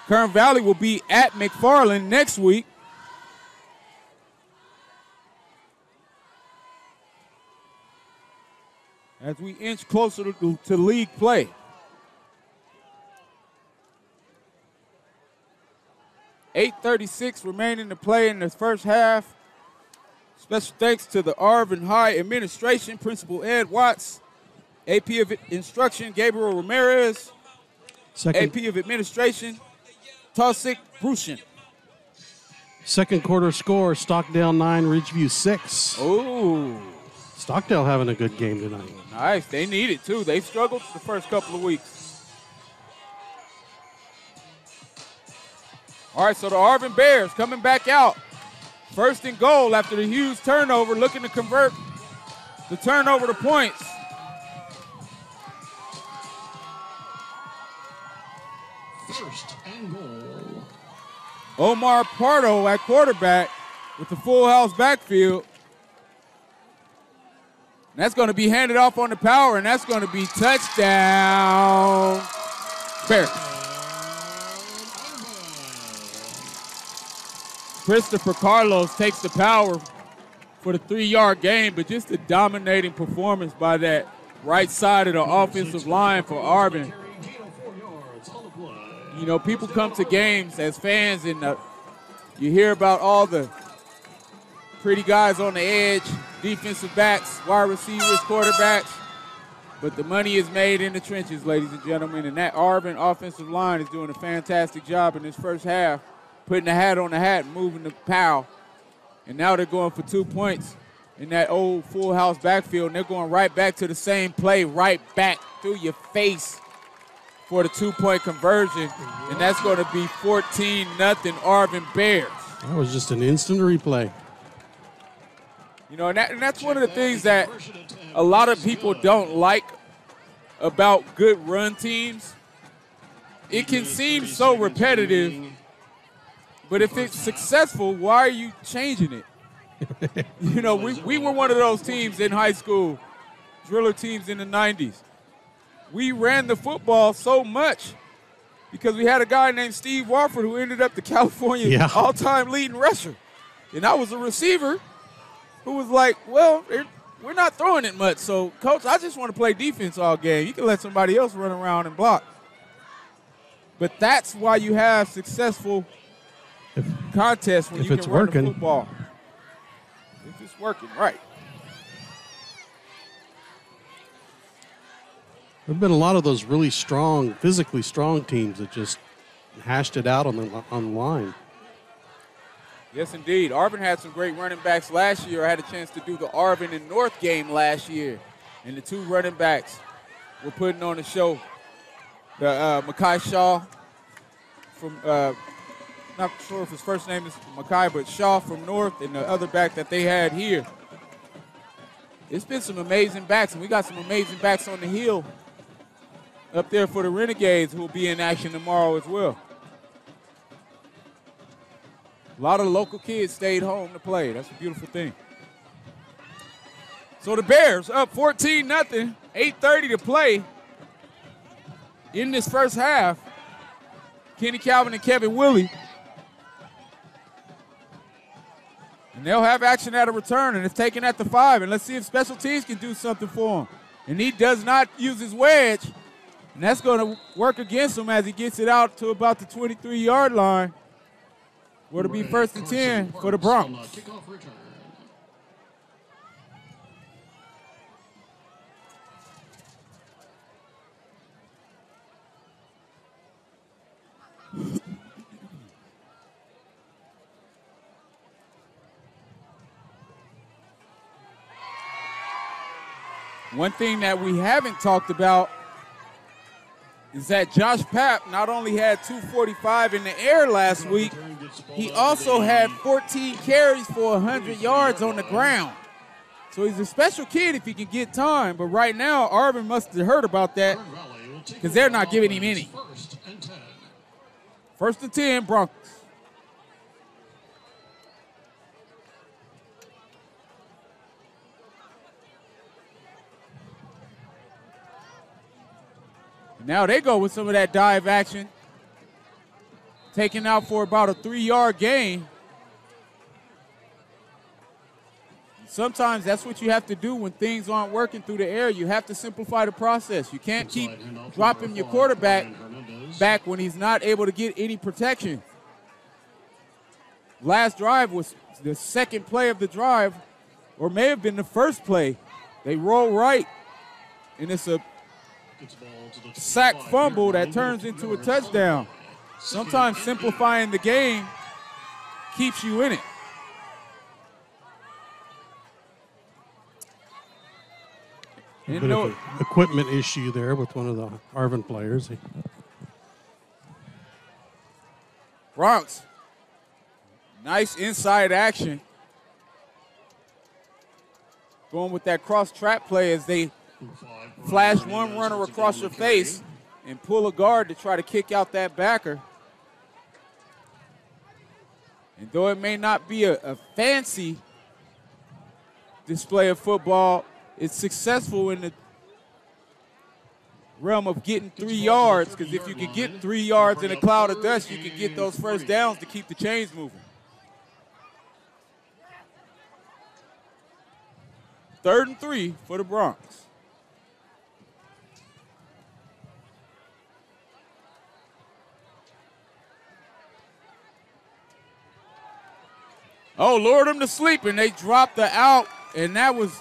Kern Valley will be at McFarland next week. As we inch closer to, to league play. Eight thirty-six remaining to play in the first half. Special thanks to the Arvin High Administration, Principal Ed Watts, AP of Instruction Gabriel Ramirez, second, AP of Administration Tosik Brushin. second quarter score: Stockdale nine, Ridgeview six. Oh, Stockdale having a good game tonight. nice. They need it too. They struggled the first couple of weeks. All right, so the Arvin Bears coming back out. First and goal after the huge turnover, looking to convert the turnover to points. First and goal. Omar Pardo at quarterback with the full house backfield. And that's going to be handed off on the power, and that's going to be touchdown. Bears. Christopher Carlos takes the power for the three-yard gain, but just a dominating performance by that right side of the offensive line for Arvin. You know, people come to games as fans and uh, you hear about all the pretty guys on the edge, defensive backs, wide receivers, quarterbacks. But the money is made in the trenches, ladies and gentlemen. And that Arvin offensive line is doing a fantastic job in this first half, putting the hat on the hat moving the pow. And now they're going for two points in that old full house backfield. And they're going right back to the same play, right back through your face for the two-point conversion, and that's going to be 14 nothing Arvin Bears. That was just an instant replay. You know, and, that, and that's one of the things that a lot of people don't like about good run teams. It can seem so repetitive, but if it's successful, why are you changing it? you know, we, we were one of those teams in high school, driller teams in the 90s. We ran the football so much because we had a guy named Steve Warford who ended up the California Yeah. all-time leading rusher. And I was a receiver who was like, well, it- we're not throwing it much. So, coach, I just want to play defense all game. You can let somebody else run around and block. But that's why you have successful contests when if you it's can run working. the football. If it's working, right. There have been a lot of those really strong, physically strong teams that just hashed it out on the on the line. Yes, indeed. Arvin had some great running backs last year. I had a chance to do the Arvin and North game last year, and the two running backs were putting on the show. The uh, Makai Shaw from, uh, not sure if his first name is Makai, but Shaw from North, and the other back that they had here. It's been some amazing backs, and we got some amazing backs on the hill up there for the Renegades who will be in action tomorrow as well. A lot of local kids stayed home to play. That's a beautiful thing. So the Bears up 14 nothing, 8:30 to play in this first half. Kenny Calvin and Kevin Willie. And they'll have action at a return, and it's taken at the five. And let's see if special teams can do something for him. And he does not use his wedge, and that's going to work against him as he gets it out to about the 23 yard line. Where to be first and 10 for the Broncs. One thing that we haven't talked about is that Josh Papp not only had 245 in the air last week, he also had 14 carries for 100 yards on the ground. So he's a special kid if he can get time. But right now, Arvin must have heard about that. Kern Valley will take 'Cause they're not giving him any. First and 10. First and 10, Broncos. Now they go with some of that dive action. Taken out for about a three yard gain. Sometimes that's what you have to do when things aren't working through the air. You have to simplify the process. You can't keep dropping your quarterback back when he's not able to get any protection. Last drive was the second play of the drive, or may have been the first play. They roll right, and it's a Gets the ball to the sack fumble that turns into a touchdown. Sometimes simplifying the game keeps you in it. And Bit no- of an equipment issue there with one of the Arvin players. Broncs. Nice inside action. Going with that cross trap play as they flash one runner across your face and pull a guard to try to kick out that backer. And though it may not be a, a fancy display of football, it's successful in the realm of getting three yards because if you can get three yards in a cloud of dust, you can get those first downs to keep the chains moving. Third and three for the Broncs. Oh, lured him to sleep, and they dropped the out, and that was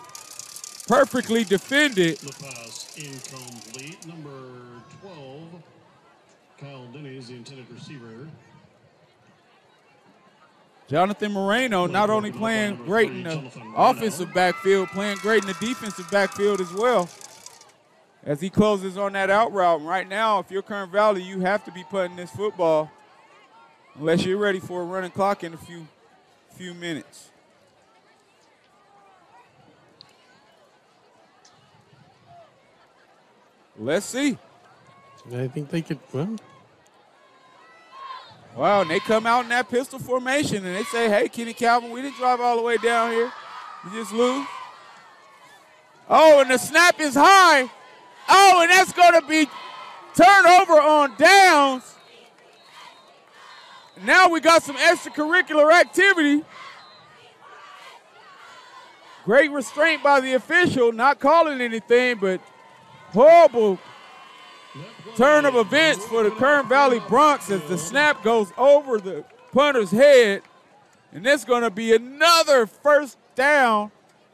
perfectly defended. The pass incomplete. Number 12, Kyle Denny is the intended receiver. Jonathan Moreno not only playing great in the offensive backfield, playing great in the defensive backfield as well. As he closes on that out route. Right now, if you're Kern Valley, you have to be putting this football unless you're ready for a running clock in a few few minutes. Let's see. I think they could. Well. Wow, and they come out in that pistol formation and they say, hey, Kenny Calvin, we didn't drive all the way down here. You just lose. Oh, and the snap is high. Oh, and that's going to be turnover on downs. Now we got some extracurricular activity. Great restraint by the official, not calling anything, but horrible turn of events for the Kern Valley Broncs as the snap goes over the punter's head. And it's going to be another first down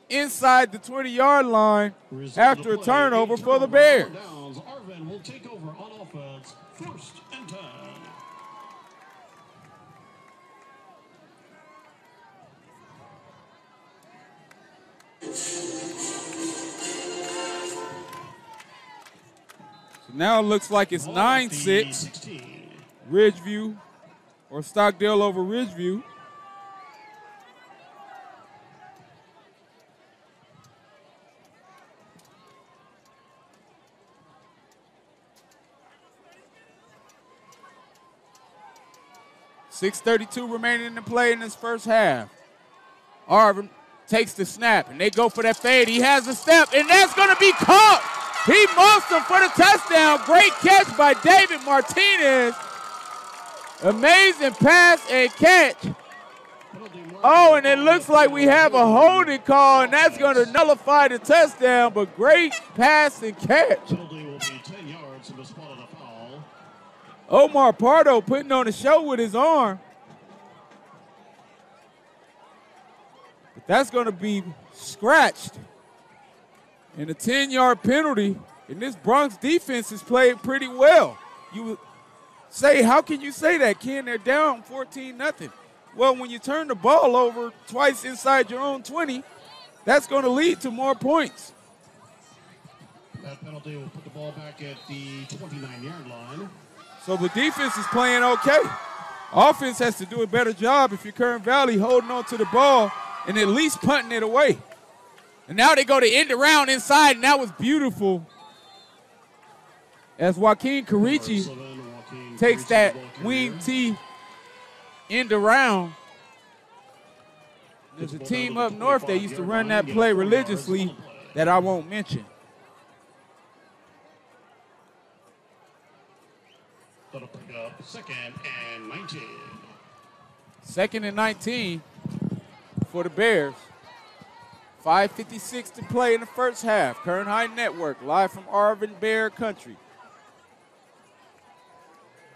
inside the 20 yard line after a turnover for the Bears. Arvin will take over on offense. First and ten. So now it looks like it's 9 6, Ridgeview or Stockdale over Ridgeview. Six thirty-two remaining in the play in this first half. Arvin takes the snap and they go for that fade. He has a step and that's going to be caught. He muffs him for the touchdown. Great catch by David Martinez. Amazing pass and catch. Oh, and it looks like we have a holding call, and that's going to nullify the touchdown. But great pass and catch. Will be 10 yards from the spot of the foul. Omar Pardo putting on a show with his arm. That's going to be scratched. And a 10 yard penalty. And this Broncs defense has played pretty well. You say, how can you say that, Ken? They're down 14 nothing. Well, when you turn the ball over twice inside your own 20, that's going to lead to more points. That penalty will put the ball back at the 29 yard line. So the defense is playing okay. Offense has to do a better job if you're Kern Valley holding on to the ball and at least punting it away. And now they go to end around inside, and that was beautiful. As Joaquin Carici takes Carici, that the wing T end around. There's a team up north that used to run that play religiously the that I won't mention. That'll pick up second and 19. Second and 19 for the Bears. 5.56 to play in the first half. Kern High Network, live from Arvin Bear Country.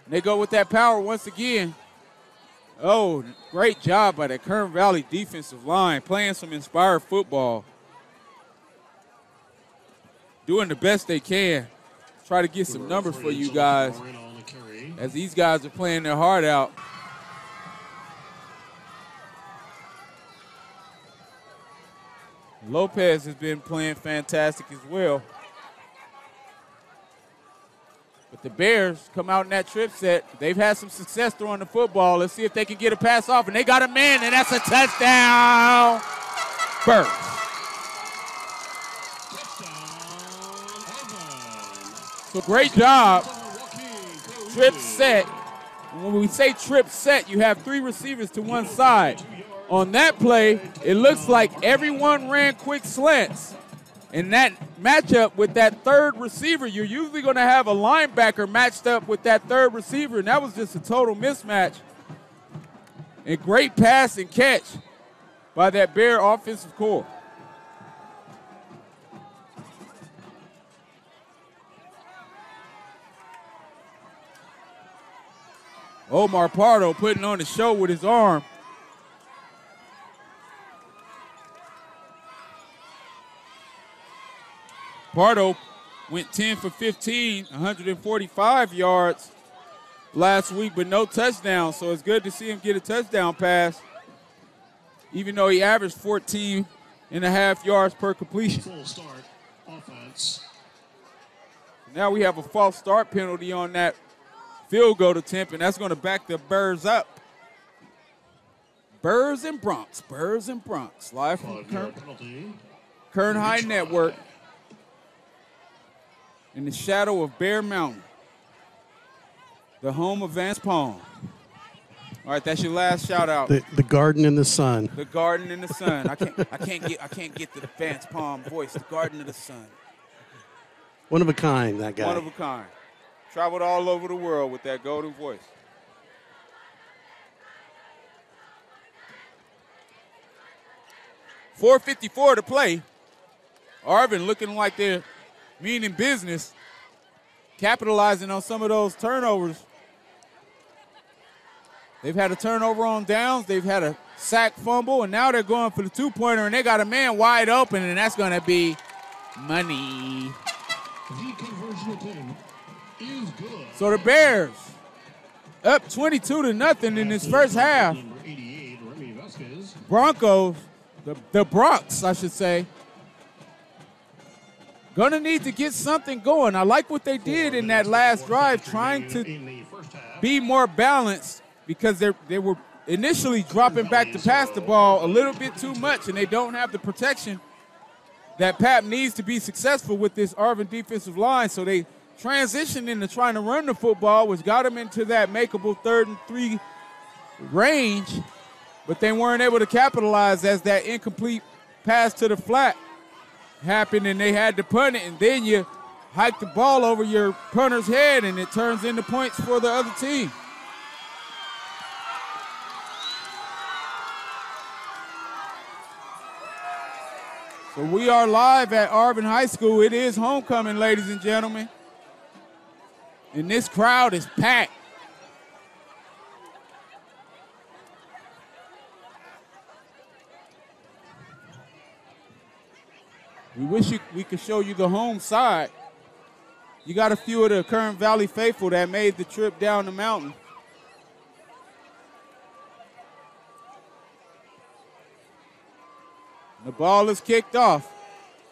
They go with that power once again. Oh, great job by the Kern Valley defensive line, playing some inspired football. Doing the best they can. Try to get some numbers for you guys Moreno on the carry. as these guys are playing their heart out. Lopez has been playing fantastic as well. But the Bears come out in that trip set. They've had some success throwing the football. Let's see if they can get a pass off. And they got a man, and that's a touchdown. Burks. So great job. Trip set. When we say trip set, you have three receivers to one side. On that play, it looks like everyone ran quick slants. In that matchup with that third receiver, you're usually going to have a linebacker matched up with that third receiver, and that was just a total mismatch. And great pass and catch by that Bear offensive core. Omar Pardo putting on the show with his arm. Pardo went 10 for 15, 145 yards last week, but no touchdown. So it's good to see him get a touchdown pass, even though he averaged 14 and a half yards per completion. Full start offense. Now we have a false start penalty on that field goal attempt, and that's going to back the Birds up. Burrs and Broncs, Burrs and Broncs, live from Kern, penalty. Kern High Network. In the shadow of Bear Mountain, the home of Vance Palm. All right, that's your last shout out. The, the garden in the sun. The Garden in the Sun. I can't I can't get I can't get the Vance Palm voice. The Garden of the Sun. One of a kind, that guy. One of a kind. Traveled all over the world with that golden voice. Four fifty four to play. Arvin looking like they're meaning business, capitalizing on some of those turnovers. They've had a turnover on downs. They've had a sack fumble, and now they're going for the two pointer, and they got a man wide open, and that's going to be money. So the Bears up 22 to nothing in this first half. Number 88, Remy Vasquez. Broncos, the, the Broncs, I should say, gonna need to get something going. I like what they did in that last drive, trying to be more balanced because they they were initially dropping back to pass the ball a little bit too much, and they don't have the protection that Papp needs to be successful with this Arvin defensive line. So they transitioned into trying to run the football, which got them into that makeable third and three range, but they weren't able to capitalize as that incomplete pass to the flat happened, and they had to punt it, and then you hike the ball over your punter's head, and it turns into points for the other team. So we are live at Arvin High School. It is homecoming, ladies and gentlemen. And this crowd is packed. We wish you, we could show you the home side. You got a few of the Kern Valley faithful that made the trip down the mountain. The ball is kicked off.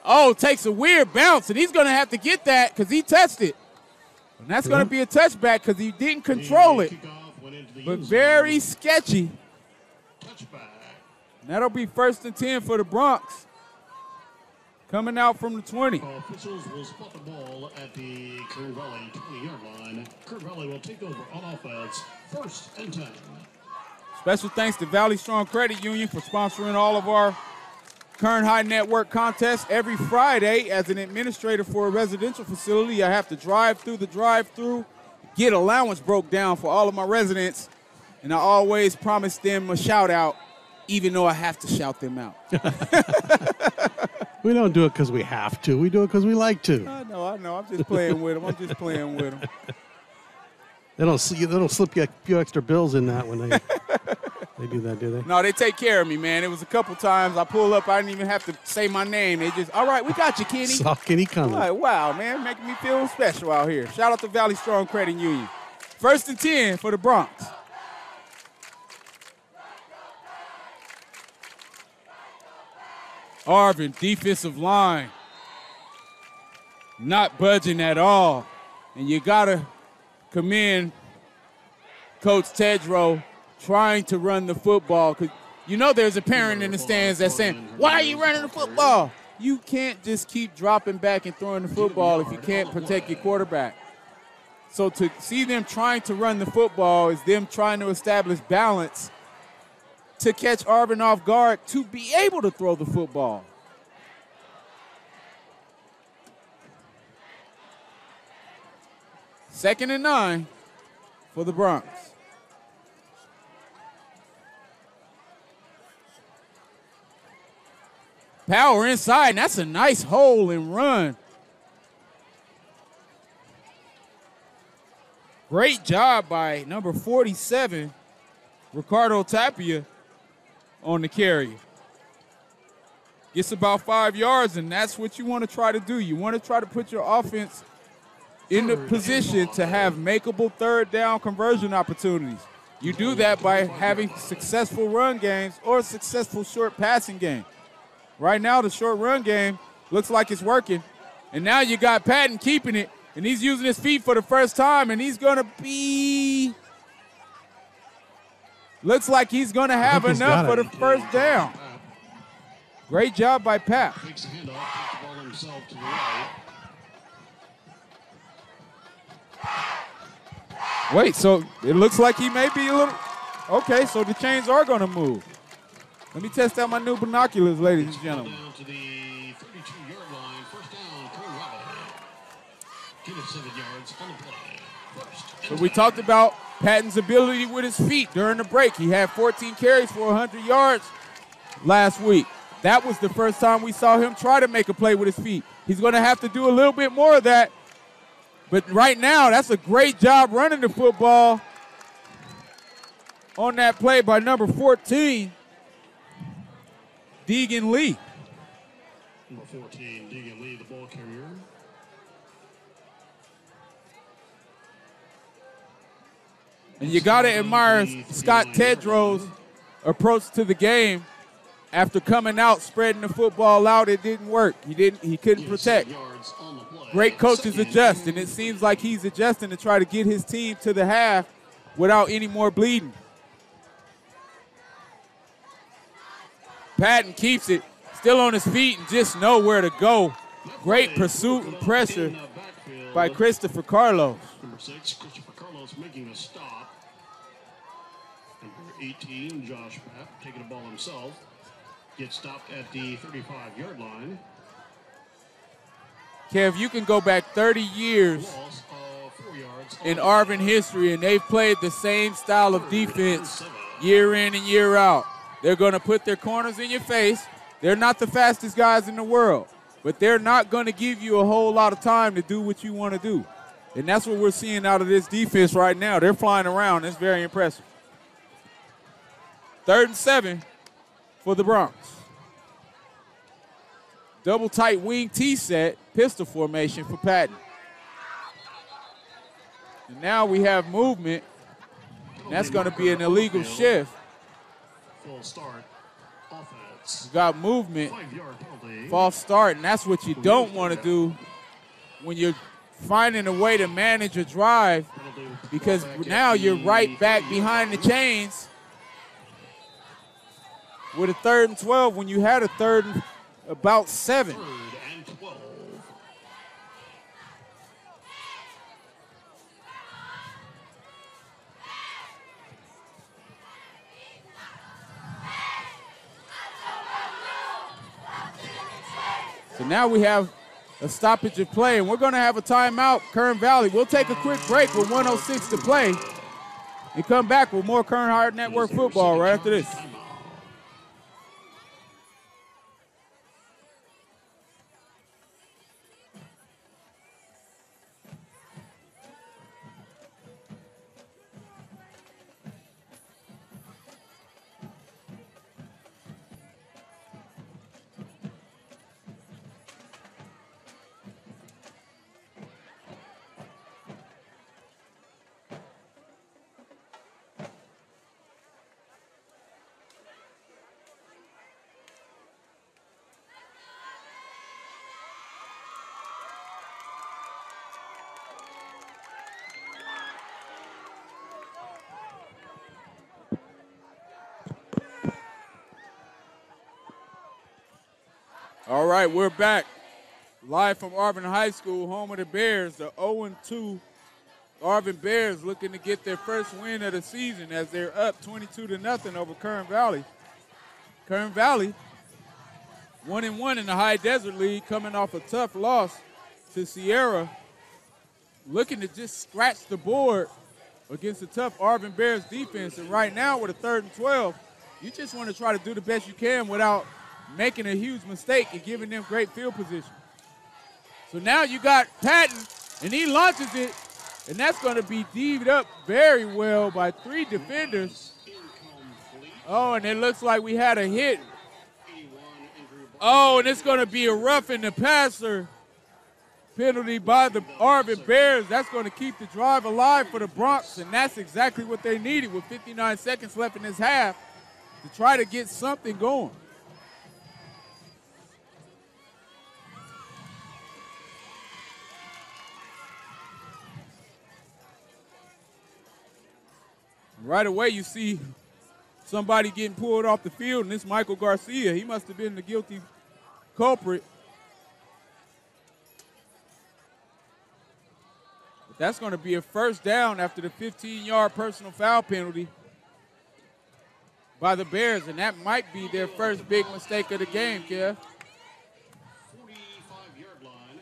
Oh, takes a weird bounce, and he's going to have to get that because he touched it. And that's going to be a touchback because he didn't control it. But very sketchy. That'll be first and 10 for the Broncs. Coming out from the 20. Officials will spot the ball at the Kern Valley 20-yard line. Kern Valley will take over on offense. First and 10. Special thanks to Valley Strong Credit Union for sponsoring all of our Kern High Network contests every Friday. As an administrator for a residential facility, I have to drive through the drive-through, get allowance broke down for all of my residents, and I always promise them a shout out, even though I have to shout them out. We don't do it because we have to. We do it because we like to. I know, I know. I'm just playing with them. I'm just playing with them. They don't, they don't slip you a few extra bills in that when they, they do that, do they? No, they take care of me, man. It was a couple times I pull up, I didn't even have to say my name. They just, all right, we got you, Kenny. Saw Kenny coming. like, wow, man, making me feel special out here. Shout out to Valley Strong Credit Union. First and 10 for the Broncs. Arvin, defensive line. Not budging at all. And you got to commend Coach Tedrow trying to run the football because you know there's a parent in the stands that's saying, Why are you running the football? You can't just keep dropping back and throwing the football if you can't protect your quarterback. So to see them trying to run the football is them trying to establish balance to catch Arvin off guard to be able to throw the football. Second and nine for the Broncs. Power inside, and that's a nice hole and run. Great job by number 47, Ricardo Tapia, on the carry. Gets about five yards, and that's what you want to try to do. You want to try to put your offense in the position to have makeable third down conversion opportunities. You do that by having successful run games or successful short passing game. Right now, the short run game looks like it's working. And now you got Patton keeping it, and he's using his feet for the first time, and he's going to be. Looks like he's going to have enough for the first down. Great job by Pat. Takes the handoff, takes the ball himself to the right. Wait, so it looks like he may be a little. Okay, so the chains are going to move. Let me test out my new binoculars, ladies and gentlemen. Down to the 32-yard line. First down, Kern Valley. Give it seven yards on the play. First. So we talked about Patton's ability with his feet during the break. He had 14 carries for 100 yards last week. That was the first time we saw him try to make a play with his feet. He's going to have to do a little bit more of that. But right now, that's a great job running the football on that play by number 14, Deegan Lee. And you got to admire Scott Tedrow's approach to the game. After coming out, spreading the football out, it didn't work. He didn't. He couldn't protect. seven yards on the play. Great coaches adjust, and it seems like he's adjusting to try to get his team to the half without any more bleeding. Patton keeps it, still on his feet, and just nowhere to go. Great pursuit and pressure In the backfield. by Christopher Carlos. Number six, Christopher Carlos making a 18, Josh Papp taking the ball himself. Gets stopped at the 35-yard line. Kev, you can go back 30 years Loss of four yards. in Arvin history, and they've played the same style of defense year in and year out. They're going to put their corners in your face. They're not the fastest guys in the world, but they're not going to give you a whole lot of time to do what you want to do. And that's what we're seeing out of this defense right now. They're flying around. It's very impressive. Third and seven for the Broncs. Double tight wing T set, pistol formation for Patton. And now we have movement. And that's going to be an illegal shift. Full start. Offense. You got movement, false start, and that's what you don't want to do when you're finding a way to manage a drive because now you're right back behind the chains with a third and 12 when you had a third and about seven. Third and 12. So now we have a stoppage of play, and we're going to have a timeout, Kern Valley. We'll take a quick break with 106 to play and come back with more Kern High Network football right after this. All right, we're back. Live from Arvin High School, home of the Bears. The 0-2 Arvin Bears looking to get their first win of the season as they're up 22 to nothing over Kern Valley. Kern Valley, one and one in the High Desert League, coming off a tough loss to Sierra, looking to just scratch the board against the tough Arvin Bears defense. And right now, with a third and 12, you just want to try to do the best you can without making a huge mistake and giving them great field position. So now you got Patton, and he launches it, and that's going to be deed up very well by three defenders. Oh, and it looks like we had a hit. Oh, and it's going to be a rough in the passer penalty by the Arvin Bears. That's going to keep the drive alive for the Broncs, and that's exactly what they needed with 59 seconds left in this half to try to get something going. Right away, you see somebody getting pulled off the field, and it's Michael Garcia. He must have been the guilty culprit. But That's going to be a first down after the 15 yard personal foul penalty by the Bears, and that might be their first big mistake of the game, Kev. 45 yard line.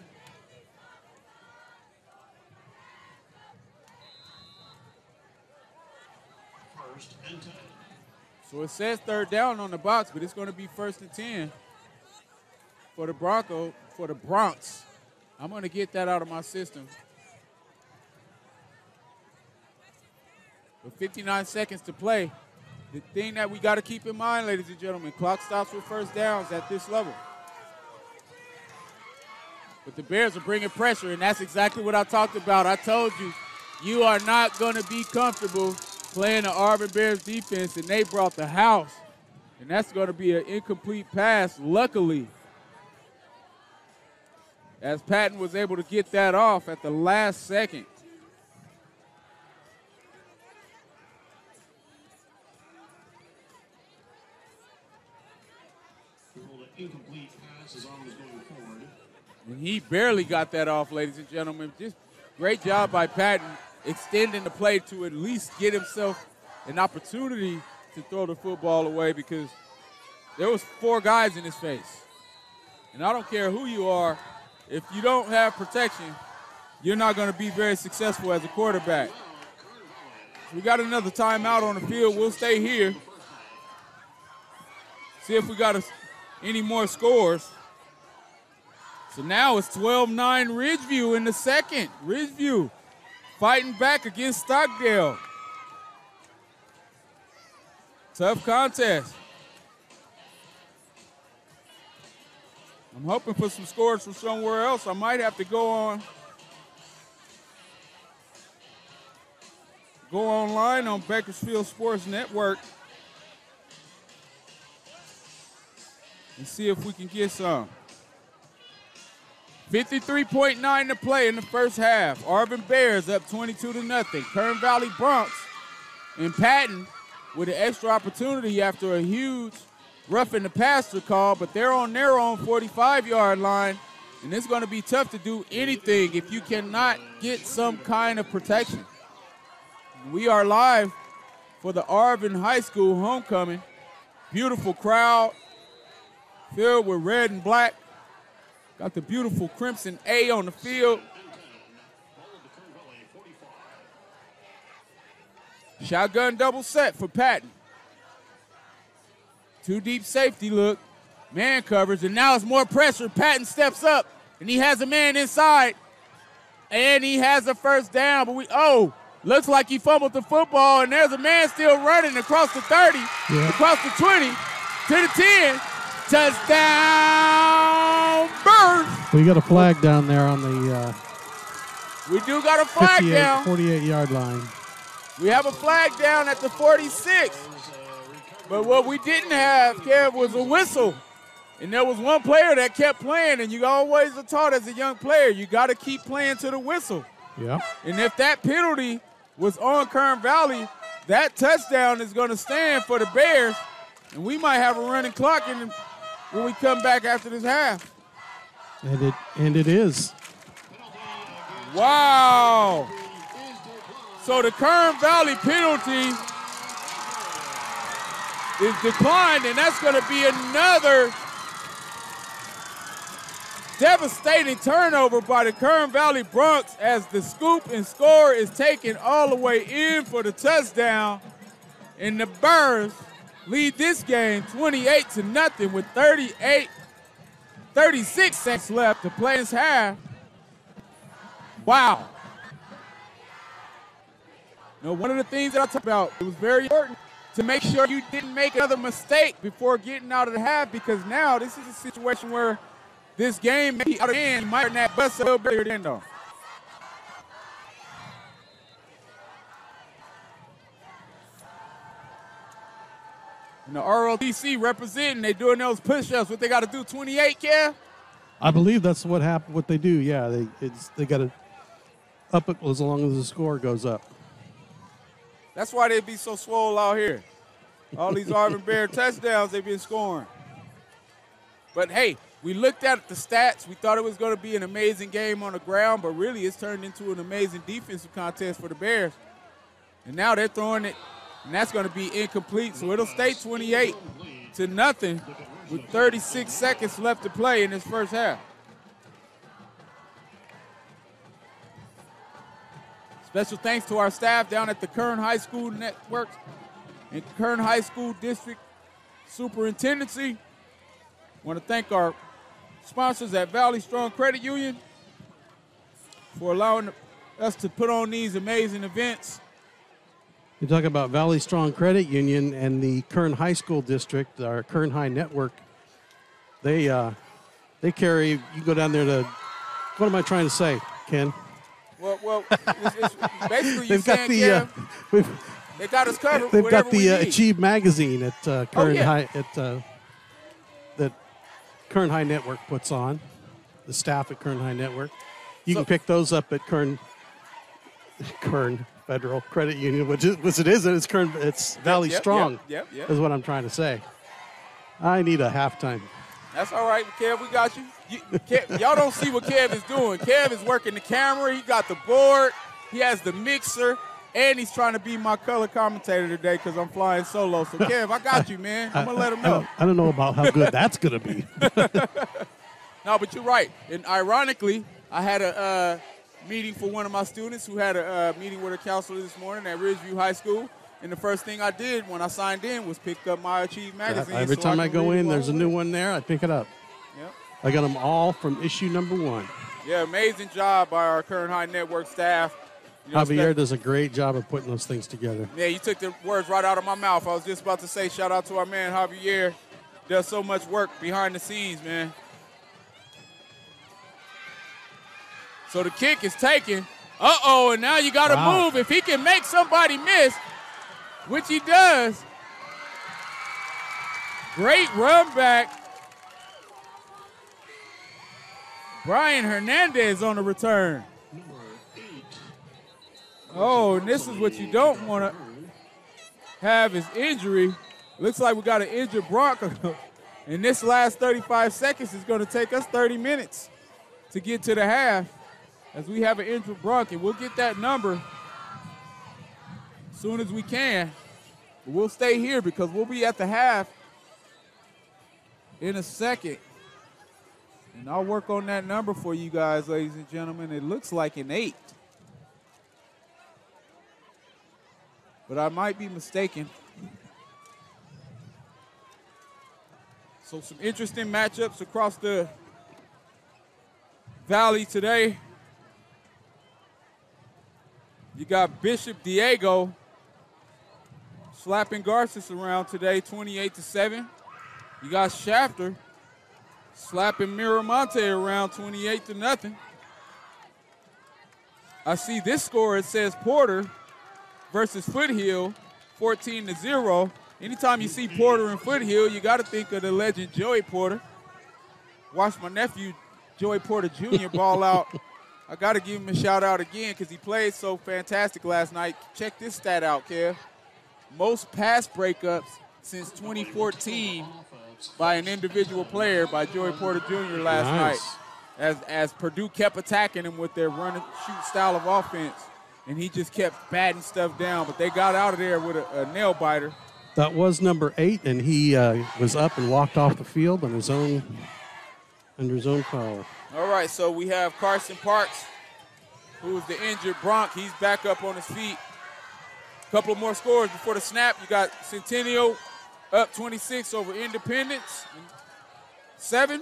First and 10. So it says third down on the box, but it's going to be first and 10 for the Bronco, for the Broncs. I'm going to get that out of my system. With 59 seconds to play, the thing that we got to keep in mind, ladies and gentlemen, clock stops with first downs at this level. But the Bears are bringing pressure, and that's exactly what I talked about. I told you, you are not going to be comfortable playing the Arvin Bears defense, and they brought the house. And that's going to be an incomplete pass, luckily. As Patton was able to get that off at the last second. And he barely got that off, ladies and gentlemen. Just great job by Patton extending the play to at least get himself an opportunity to throw the football away because there was four guys in his face. And I don't care who you are, if you don't have protection, you're not going to be very successful as a quarterback. We got another timeout on the field. We'll stay here. See if we got a, any more scores. So now it's 12 9 Ridgeview in the second. Ridgeview fighting back against Stockdale. Tough contest. I'm hoping for some scores from somewhere else. I might have to go on. Go online on Bakersfield Sports Network and see if we can get some. 53.9 to play in the first half. Arvin Bears up 22 to nothing. Kern Valley Broncs and Patton with an extra opportunity after a huge roughing the passer call, but they're on their own 45 yard line. And it's going to be tough to do anything if you cannot get some kind of protection. We are live for the Arvin High School homecoming. Beautiful crowd filled with red and black. Got the beautiful Crimson A on the field. Ball to Kern Valley, 45. Shotgun double set for Patton. Two deep safety look. Man covers, and now it's more pressure. Patton steps up, and he has a man inside. And he has a first down, but we, oh, looks like he fumbled the football, and there's a man still running across the 30, Yeah. across the 20, to the 10. Touchdown, Birds. We got a flag down there on the uh, We do got a flag 58, down. 48 yard line. We have a flag down at the 46. But what we didn't have, Kev, was a whistle. And there was one player that kept playing, and you always are taught as a young player, you got to keep playing to the whistle. Yeah. And if that penalty was on Kern Valley, that touchdown is going to stand for the Bears, and we might have a running clock in when we come back after this half. And it and it is. Wow. So the Kern Valley penalty is declined, and that's going to be another devastating turnover by the Kern Valley Broncs as the scoop and score is taken all the way in for the touchdown. And the Birds lead this game 28 to nothing with 38, 36 seconds left to play this half. Wow. Now, one of the things that I talked about, it was very important to make sure you didn't make another mistake before getting out of the half because now this is a situation where this game may be out of hand. You might turn that bus a little bit then, though. And the ROTC representing, they doing those push-ups. What they got to do, 28, yeah? I believe that's what happened. What they do, yeah, they it's they got to up it as long as the score goes up. That's why they be so swole out here. All these Arvin Bear touchdowns they've been scoring. But hey, we looked at the stats. We thought it was going to be an amazing game on the ground, but really it's turned into an amazing defensive contest for the Bears. And now they're throwing it, and that's going to be incomplete. So it'll stay 28 to nothing with 36 seconds left to play in this first half. Special thanks to our staff down at the Kern High School Network and Kern High School District Superintendency. Want to thank our sponsors at Valley Strong Credit Union for allowing us to put on these amazing events. You talk about Valley Strong Credit Union and the Kern High School District, our Kern High Network. They uh, they carry. You go down there to. What am I trying to say, Ken? Well, well, it's, it's basically you They've got the. yeah, Uh, we've, they got us covered. they've got the uh. Achieve magazine at uh, Kern yeah. High at uh, that Kern High Network puts on. The staff at Kern High Network. You So- can pick those up at Kern Kern Federal Credit Union, which is which it is. It's current, It's Valley yep, Strong. yep, yep, yep. Is what I'm trying to say. I need a halftime. That's all right, Kev. We got you. you Kev, y'all don't see what Kev is doing. Kev is working the camera. He got the board. He has the mixer, and he's trying to be my color commentator today because I'm flying solo. So Kev, I got you, man. I'm gonna let him I know. don't, I don't know about how good that's going to be. No, but you're right. And ironically, I had a uh, meeting for one of my students who had a uh, meeting with a counselor this morning at Ridgeview High School. And the first thing I did when I signed in was pick up my Achieve magazine. Every so time I, can go in, there's a new one there. I pick it up. Yep. I got them all from issue number one. Yeah, amazing job by our Kern High Network staff. You know, Javier does a great job of putting those things together. Yeah, you took the words right out of my mouth. I was just about to say shout out to our man Javier. Does so much work behind the scenes, man. So the kick is taken. Uh oh, and now you got to Wow. move. If he can make somebody miss, which he does, great run back. Brian Hernandez on the return. Oh, and this is what you don't want to have is injury. Looks like we got an injured Bronco. And this last 35 seconds is going to take us 30 minutes to get to the half as we have an injured Bronco. We'll get that number as soon as we can. We'll stay here because we'll be at the half in a second. And I'll work on that number for you guys, ladies and gentlemen. It looks like an eight. but I might be mistaken. So some interesting matchups across the valley today. You got Bishop Diego slapping Garces around today, 28 to 7. You got Shafter slapping Miramonte around 28 to nothing. I see this score, it says Porter versus Foothill, 14 to 0. Anytime you see Porter and Foothill, you got to think of the legend Joey Porter. Watch my nephew Joey Porter Jr. ball out. I got to give him a shout out again because he played so fantastic last night. Check this stat out, Kev. Most pass breakups since 2014 by an individual player by Joey Porter Jr. last Nice. night. As, as Purdue kept attacking him with their run and shoot style of offense, and he just kept batting stuff down. But they got out of there with a, a nail biter. That was number eight, and he uh, was up and walked off the field on his own under his own power. All right, so we have Carson Parks, who is the injured Bronc. He's back up on his feet. A couple more scores before the snap. You got Centennial up 26 over Independence. Seven.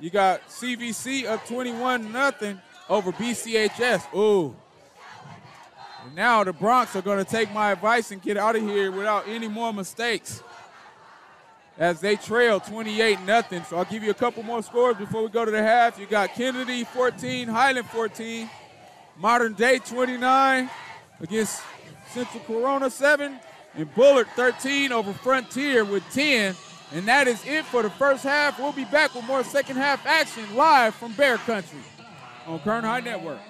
You got CVC up 21 nothing over BCHS. Ooh. And now the Broncs are going to take my advice and get out of here without any more mistakes as they trail 28 nothing. So I'll give you a couple more scores before we go to the half. You got Kennedy 14, Highland 14, Mater Dei 29 against Central Corona 7, and Bullard 13 over Frontier with 10. And that is it for the first half. We'll be back with more second half action live from Bear Country on Kern High Network.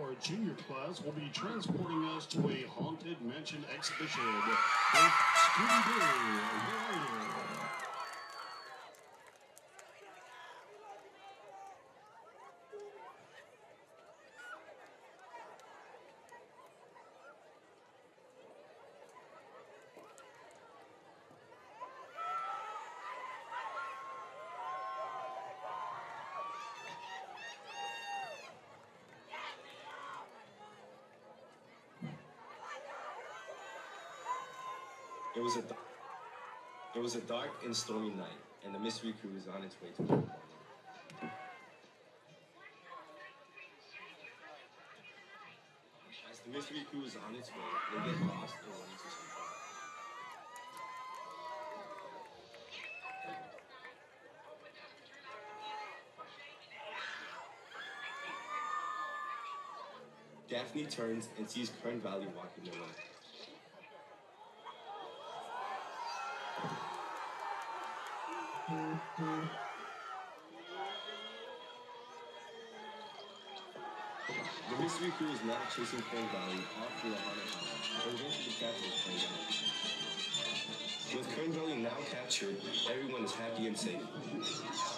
Our junior class will be transporting us to a haunted mansion exhibition Scooby-Doo. It was a th- it was a dark and stormy night, and the mystery crew was on its way to California. As the mystery crew is on its way, they get lost and run into some trouble. Daphne turns and sees Kern Valley walking away. Mm-hmm. The mystery crew is now chasing Kern Valley off through a haunted house, eventually Valley. With Kern Valley now captured, everyone is happy and safe.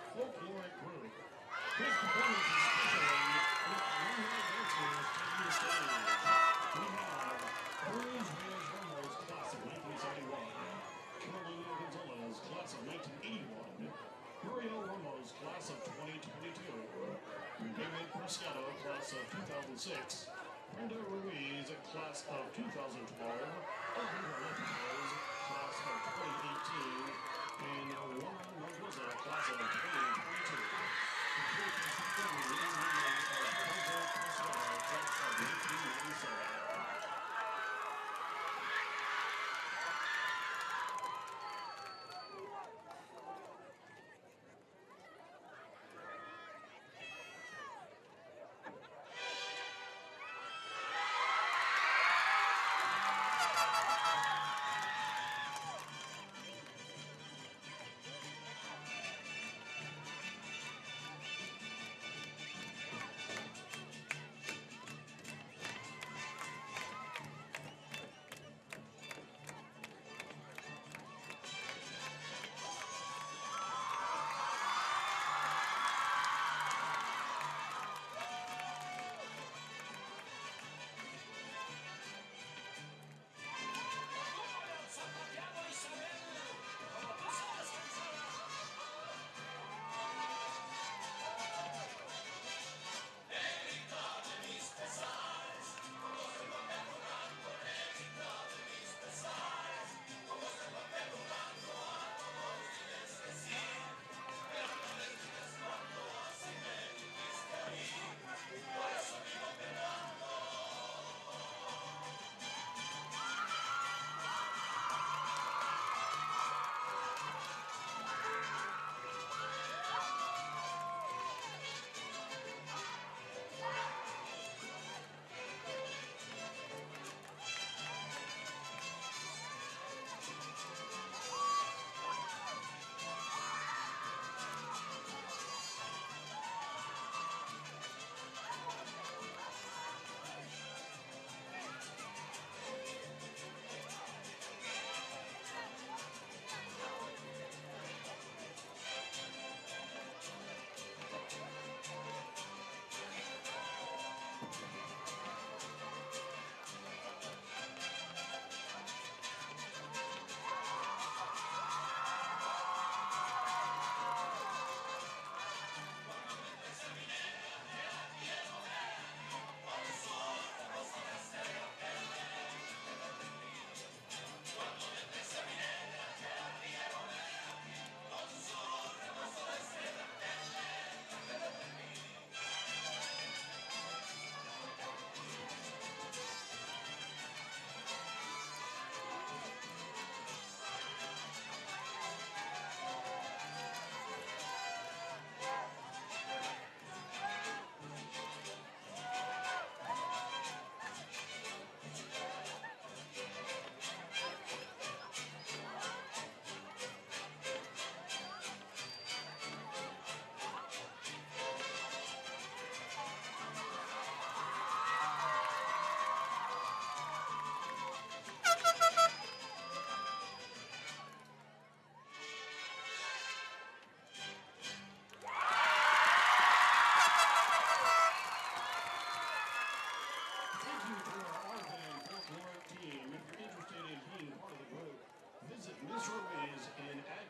class of 2022, David Prescotto, class of 2006, Brenda Ruiz, class of 2012, Alejandra Lopez, class of 2018, and Juan Mendoza, class of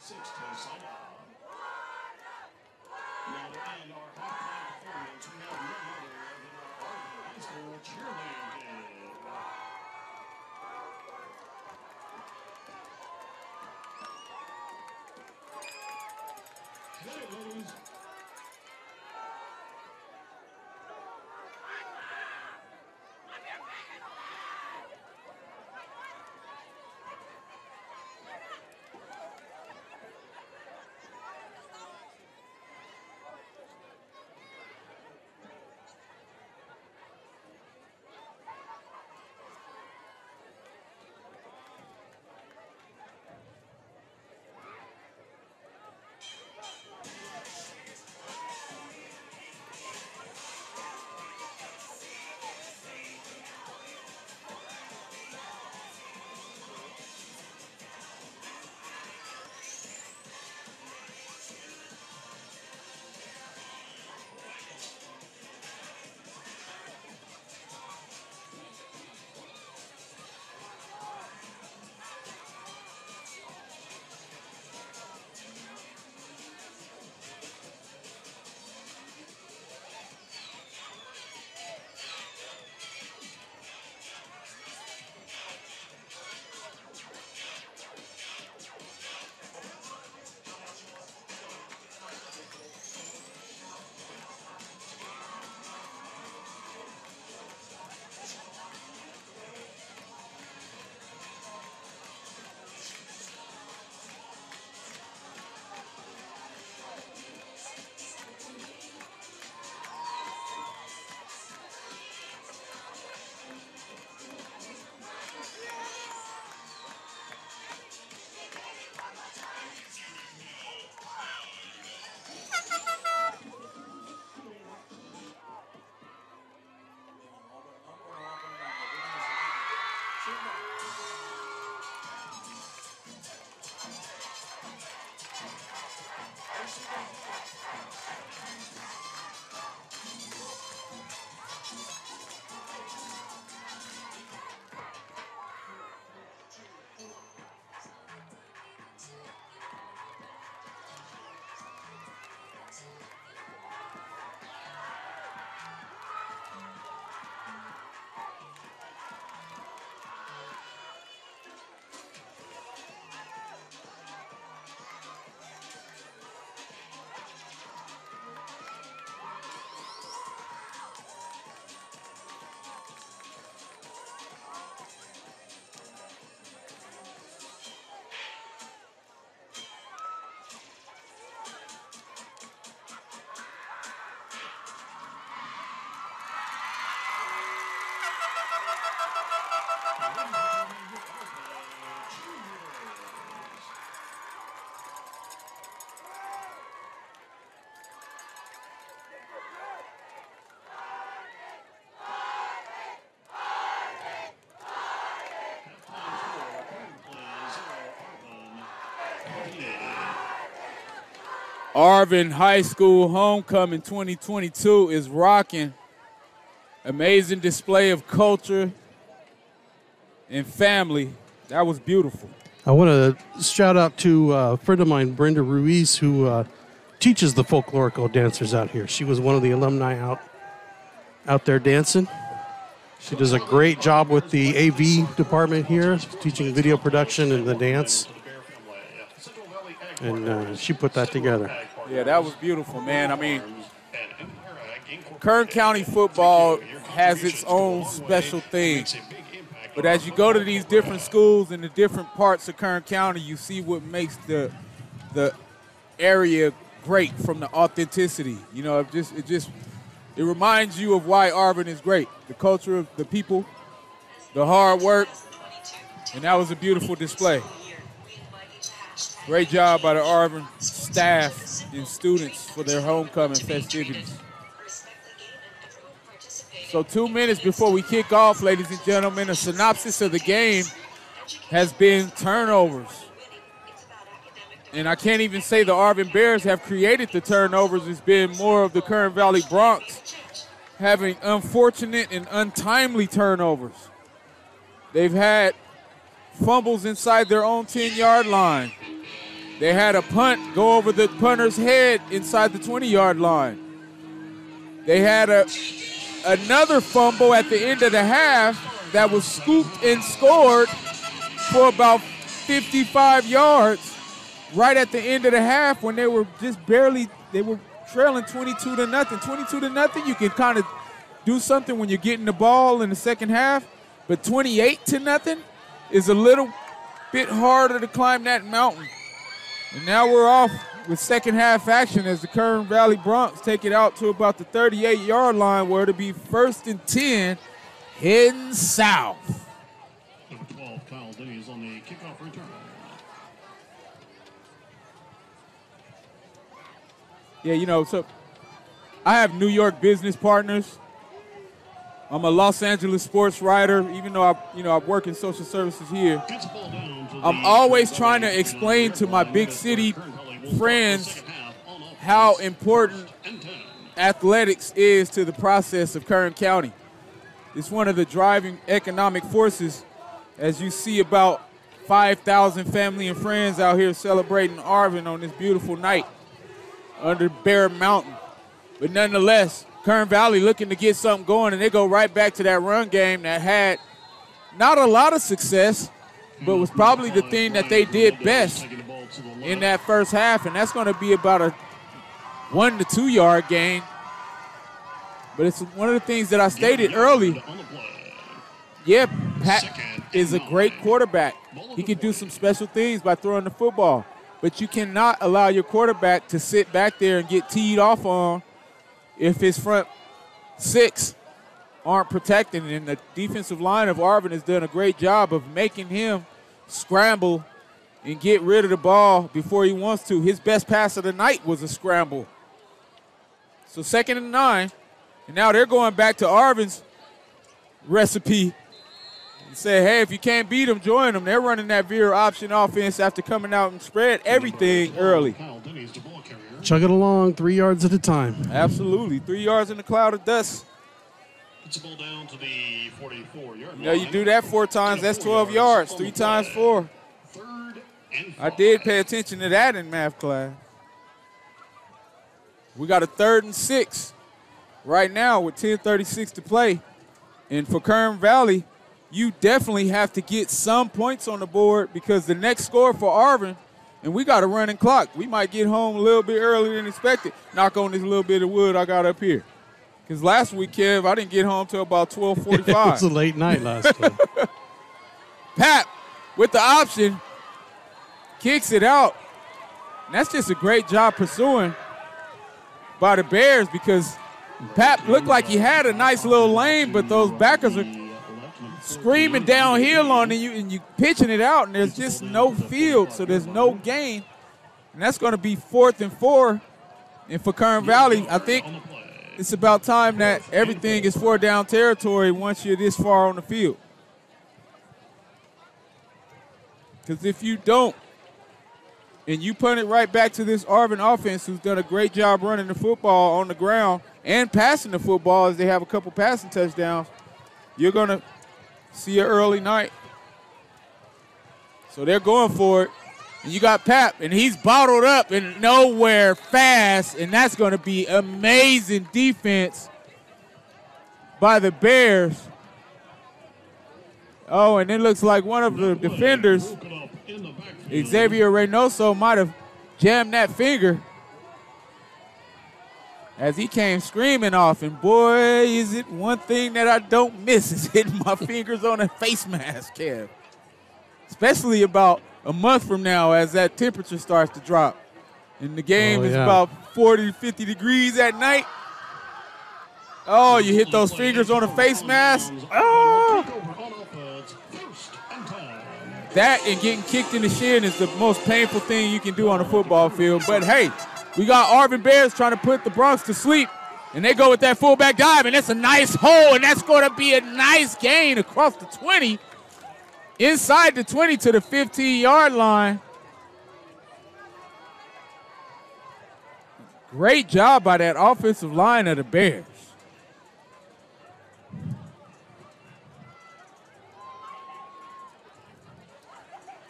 6 to sign. Now to end our halftime performance, we have none other than our Arvin High School cheerleading team. Hit it. Arvin High School Homecoming 2022 is rocking. Amazing display of culture and family. That was beautiful. I want to shout out to uh, a friend of mine, Brenda Ruiz, who uh, teaches the folklorical dancers out here. She was one of the alumni out out there dancing. She does a great job with the AV department here, teaching video production and the dance. And uh, she put that together. Yeah, that was beautiful, man. I mean, Kern County football has its own special thing. But as you go to these different schools in the different parts of Kern County, you see what makes the the area great from the authenticity. You know, it just it just it reminds you of why Arvin is great. The culture of the people, the hard work, and that was a beautiful display. Great job by the Arvin staff and students for their homecoming festivities. So two minutes before we kick off, ladies and gentlemen, a synopsis of the game has been turnovers. And I can't even say the Arvin Bears have created the turnovers. It's been more of the Kern Valley Broncs having unfortunate and untimely turnovers. They've had fumbles inside their own 10-yard line. They had a punt go over the punter's head inside the 20-yard line. They had a another fumble at the end of the half that was scooped and scored for about 55 yards right at the end of the half when they were just barely they were trailing 22 to nothing 22 to nothing you can kind of do something when you're getting the ball in the second half but 28 to nothing is a little bit harder to climb that mountain and now we're off with second half action as the Kern Valley Broncs take it out to about the 38 yard line where it'll be first and 10 heading south. Number 12, Kyle on the kickoff return. Yeah, you know, so I have New York business partners. I'm a Los Angeles sports writer, even though I, you know, I work in social services here. I'm always trying to explain to my big city friends how important athletics is to the process of Kern County. It's one of the driving economic forces as you see about 5,000 family and friends out here celebrating Arvin on this beautiful night under Bear Mountain. But nonetheless, Kern Valley looking to get something going, and they go right back to that run game that had not a lot of success, but was probably the thing that they did best in that first half, and that's going to be about a one to two yard gain. But it's one of the things that I stated early. Yeah, Pat is a great quarterback. He can do some special things by throwing the football. But you cannot allow your quarterback to sit back there and get teed off on if his front six aren't protecting. And the defensive line of Arvin has done a great job of making him scramble and get rid of the ball before he wants to. His best pass of the night was a scramble. So second and nine. And now they're going back to Arvin's recipe and say, hey, if you can't beat them, join them. They're running that veer option offense after coming out and spread everything early. Kyle Denny's the ball carrier. Chug it along, three yards at a time. Absolutely. Three yards in the cloud of dust. Gets the ball down to the 44 yard You know, you do that four times, that's 12 yards. Three times four. Third and I did pay attention to that in math class. We got a third and six right now with 10:36 to play, and for Kern Valley, you definitely have to get some points on the board because the next score for Arvin, and we got a running clock. We might get home a little bit earlier than expected. Knock on this little bit of wood I got up here. Because last week, Kev, I didn't get home till about it was a late night last time. Papp with the option kicks it out. And that's just a great job pursuing by the Bears because Papp looked like he had a nice little lane, but those backers are screaming downhill on you and you pitching it out, and there's just no field, so there's no gain. And that's going to be fourth and four. And for Kern Valley, I think it's about time that everything is four down territory once you're this far on the field. Because if you don't, and you punt it right back to this Arvin offense who's done a great job running the football on the ground and passing the football as they have a couple passing touchdowns, you're going to see an early night. So they're going for it. And you got Papp, and he's bottled up and nowhere fast, and that's going to be amazing defense by the Bears. Oh, and it looks like one of the defenders. Xavier Reynoso, might have jammed that finger as he came screaming off. And boy, is it one thing that I don't miss is hitting my fingers on a face mask, Kev. Especially about a month from now as that temperature starts to drop. And the game Oh, is yeah. about 40 to 50 degrees at night. Oh, you hit those fingers on a face mask. Oh! Take over on offense. First and ten. That and getting kicked in the shin is the most painful thing you can do on a football field. But hey, we got Arvin Bears trying to put the Broncs to sleep. And they go with that fullback dive, and that's a nice hole, and that's going to be a nice gain across the 20, inside the 20 to the 15 yard line. Great job by that offensive line of the Bears.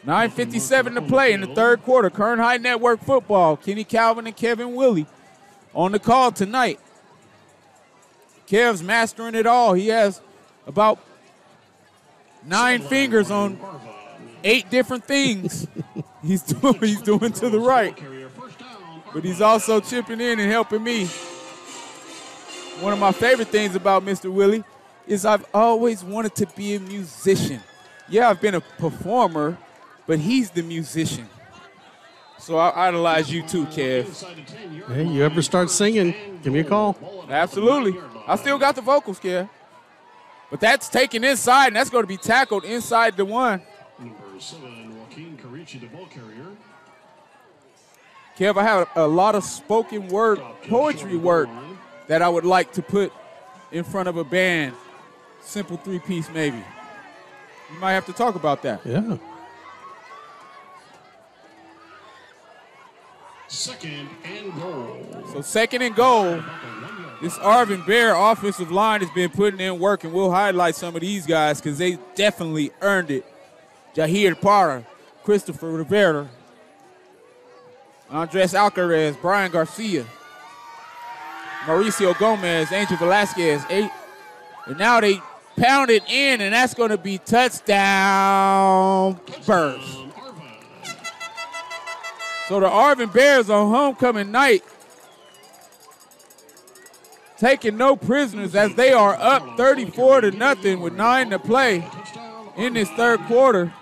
Nine fifty-seven to play in the third quarter. Kern High Network football. Kenny Calvin and Kevin Willie on the call tonight. Kev's mastering it all. He has about nine fingers on eight different things. he's doing. He's doing to the right, Carrier first down. but he's also chipping in and helping me. One of my favorite things about Mr. Willie is I've always wanted to be a musician. Yeah, I've been a performer, but he's the musician. So I idolize you too, Kev. Inside the 10-yard Hey, you ever start singing, give me a call. Absolutely. I still got the vocals, Kev. But that's taken inside, and that's going to be tackled inside the one. Number seven, Joaquin Carici, the ball carrier. Kev, I have a lot of spoken word poetry work that I would like to put in front of a band. Simple three piece, maybe. You might have to talk about that. Yeah. Second and goal. So, second and goal. This Arvin Bear offensive line has been putting in work, and we'll highlight some of these guys because they definitely earned it. Jahir Parra, Christopher Rivera, Andres Alcaraz, Brian Garcia, Mauricio Gomez, Angel Velasquez, eight. And now they pound it in, and that's going to be touchdown. Um, So the Arvin Bears on homecoming night taking no prisoners as they are up 34 to nothing with nine to play in this third quarter.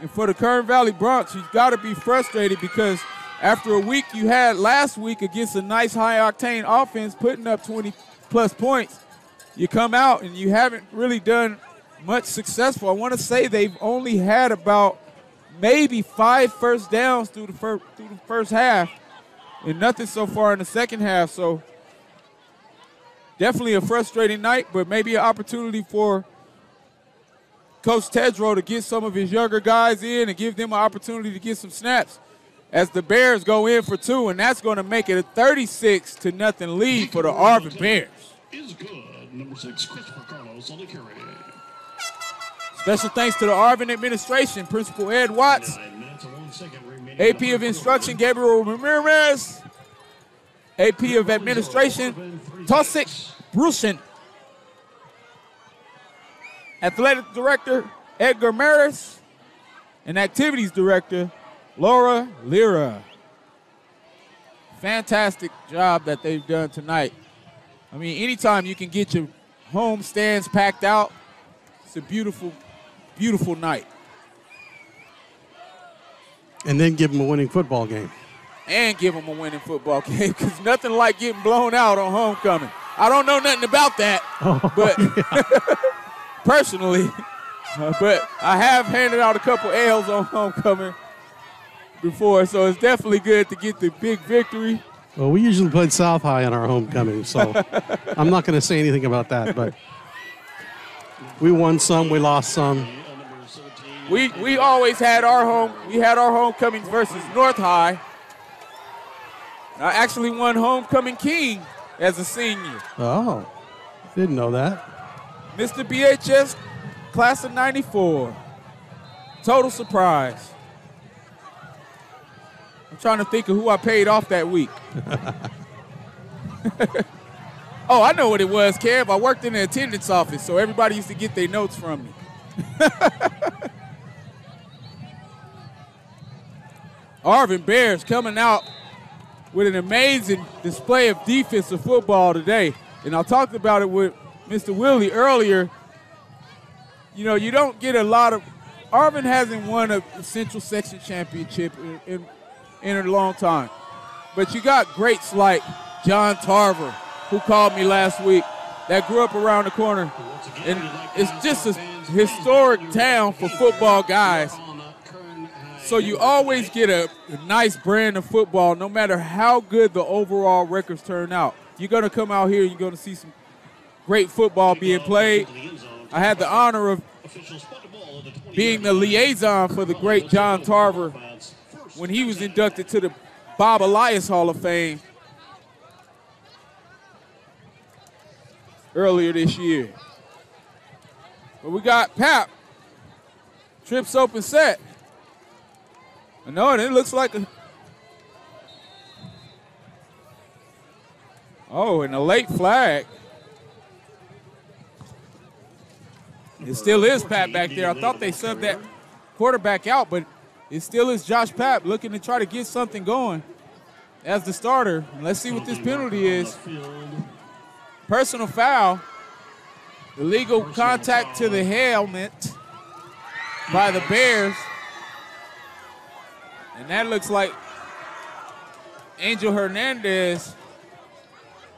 And for the Kern Valley Broncs, you've got to be frustrated because after a week you had last week against a nice high octane offense putting up 20 plus points, you come out and you haven't really done much successful. I want to say they've only had about maybe five first downs through the first through the first half, and nothing so far in the second half. So definitely a frustrating night, but maybe an opportunity for Coach Tedrow to get some of his younger guys in and give them an opportunity to get some snaps as the Bears go in for two, and that's going to make it a 36 to nothing lead for the Arvin Bears. Is good. Number six, Christopher Carlos on the carry. Special thanks to the Arvin administration, Principal Ed Watts, Nine minutes and one second remaining. AP of Instruction Gabriel Ramirez, AP of Administration Tosik Brusen, Athletic Director Edgar Maris, and Activities Director Laura Lira. Fantastic job that they've done tonight. I mean, anytime you can get your home stands packed out, it's a beautiful, beautiful night. And then give them a winning football game. And give them a winning football game because nothing like getting blown out on homecoming. I don't know nothing about that, but personally, uh, but I have handed out a couple L's on homecoming before, so it's definitely good to get the big victory. Well, we usually played South High on our homecoming, so I'm not going to say anything about that. But we won some, we lost some. Number 17, We we always had our home. We had our homecomings versus North High. I actually won homecoming king as a senior. Oh, didn't know that. Mr. BHS, class of '94. Total surprise. I'm trying to think of who I paid off that week. oh, I know what it was, Kev. I worked in the attendance office, so everybody used to get their notes from me. Arvin Bears coming out with an amazing display of defensive football today. And I talked about it with Mr. Willie earlier. You know, you don't get a lot of. Arvin hasn't won a Central Section championship in, in, in a long time. But you got greats like John Tarver, who called me last week, that grew up around the corner. And it's just a historic town for football guys. So you always get a, nice brand of football, no matter how good the overall records turn out. You're going to come out here and you're going to see some great football being played. I had the honor of being the liaison for the great John Tarver when he was inducted to the Bob Elias Hall of Fame earlier this year. But we got Papp. Trips open set. I know it. Looks like a. Oh, and a late flag. It still is Pat back there. I thought they subbed that quarterback out, but it still is Josh Papp looking to try to get something going as the starter. Let's see what this penalty is. Personal foul. Illegal contact to the helmet by the Bears. And that looks like Angel Hernandez,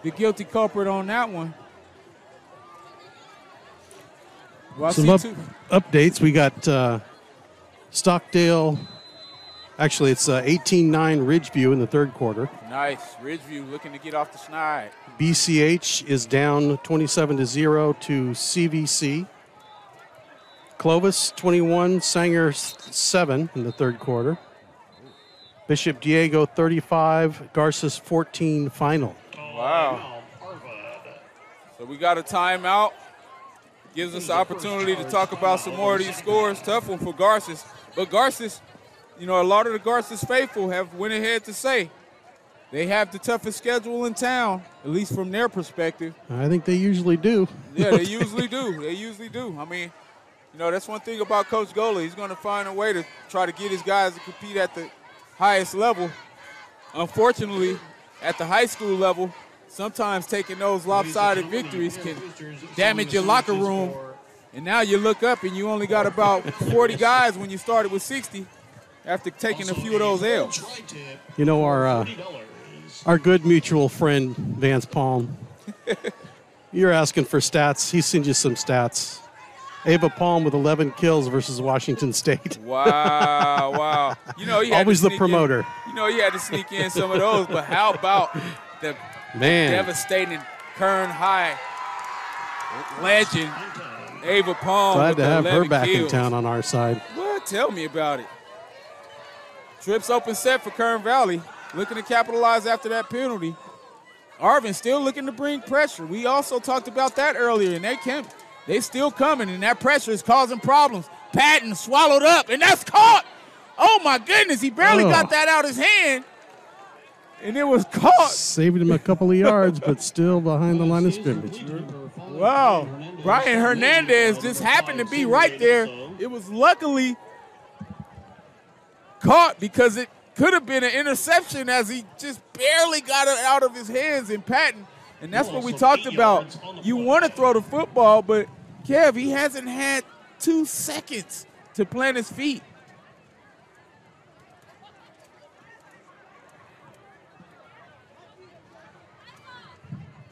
the guilty culprit on that one. Well, Some up, updates. We got uh, Stockdale. Actually, it's uh, 18 9 Ridgeview in the third quarter. Nice. Ridgeview looking to get off the snide. BCH is down 27 to 0 to CVC. Clovis 21, Sanger 7 in the third quarter. Bishop Diego 35, Garces 14 final. Wow. So we got a timeout. Gives us the opportunity to talk about some more of these scores. Tough one for Garces. But Garces, you know, a lot of the Garces faithful have went ahead to say they have the toughest schedule in town, at least from their perspective. I think they usually do. yeah, they usually do. They usually do. I mean, you know, that's one thing about Coach Golla. He's going to find a way to try to get his guys to compete at the highest level. Unfortunately, at the high school level, sometimes taking those lopsided victories can damage your locker room. And now you look up and you only got about 40 guys when you started with 60 after taking a few of those L's. You know, our, uh, our good mutual friend, Vance Palm, you're asking for stats. He sends you some stats. Ava Palm with 11 kills versus Washington State. wow, wow. You know, he always the promoter. In, you know, he had to sneak in some of those. But how about the man devastating Kern High legend Ava Palm? Glad to have her back kills. in town on our side. What? Tell me about it. Trips open set for Kern Valley, looking to capitalize after that penalty. Arvin still looking to bring pressure. We also talked about that earlier, and they can't they still coming, and that pressure is causing problems. Patton swallowed up, and that's caught. Oh my goodness, he barely oh. got that out of his hand. And it was caught. Saving him a couple of yards, but still behind the line of scrimmage. Wow. Brian Hernandez just happened to be right there. It was luckily caught because it could have been an interception as he just barely got it out of his hands in Patton. And that's what we talked about. You want to throw the football, but Kev, he hasn't had two seconds to plant his feet.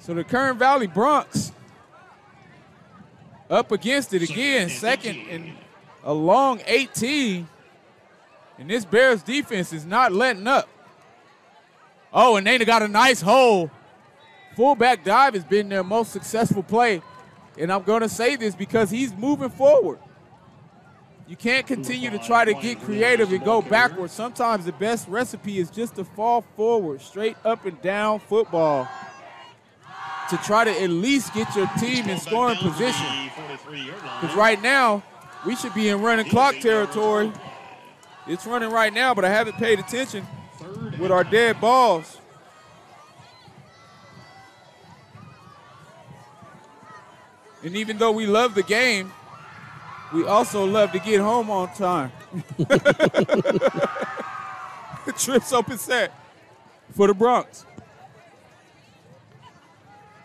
So the Kern Valley Broncs up against it again, second and a long 18. And this Bears defense is not letting up. Oh, and they got a nice hole. Fullback dive has been their most successful play and I'm going to say this because he's moving forward. You can't continue to try to get creative and go backwards. Sometimes the best recipe is just to fall forward, straight up and down football to try to at least get your team in scoring position. Because right now, we should be in running clock territory. It's running right now, but I haven't paid attention with our dead balls. And even though we love the game, we also love to get home on time. Trips open set for the Broncs.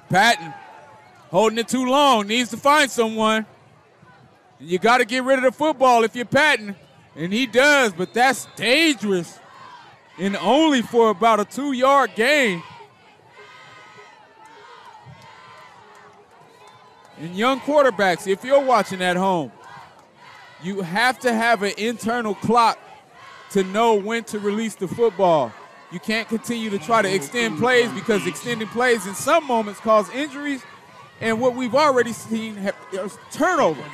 Patton holding it too long, needs to find someone. You got to get rid of the football if you're Patton. And he does, but that's dangerous. And only for about a two yard gain. And young quarterbacks, if you're watching at home, you have to have an internal clock to know when to release the football. You can't continue to try to extend plays because extending plays in some moments cause injuries. And what we've already seen is turnovers.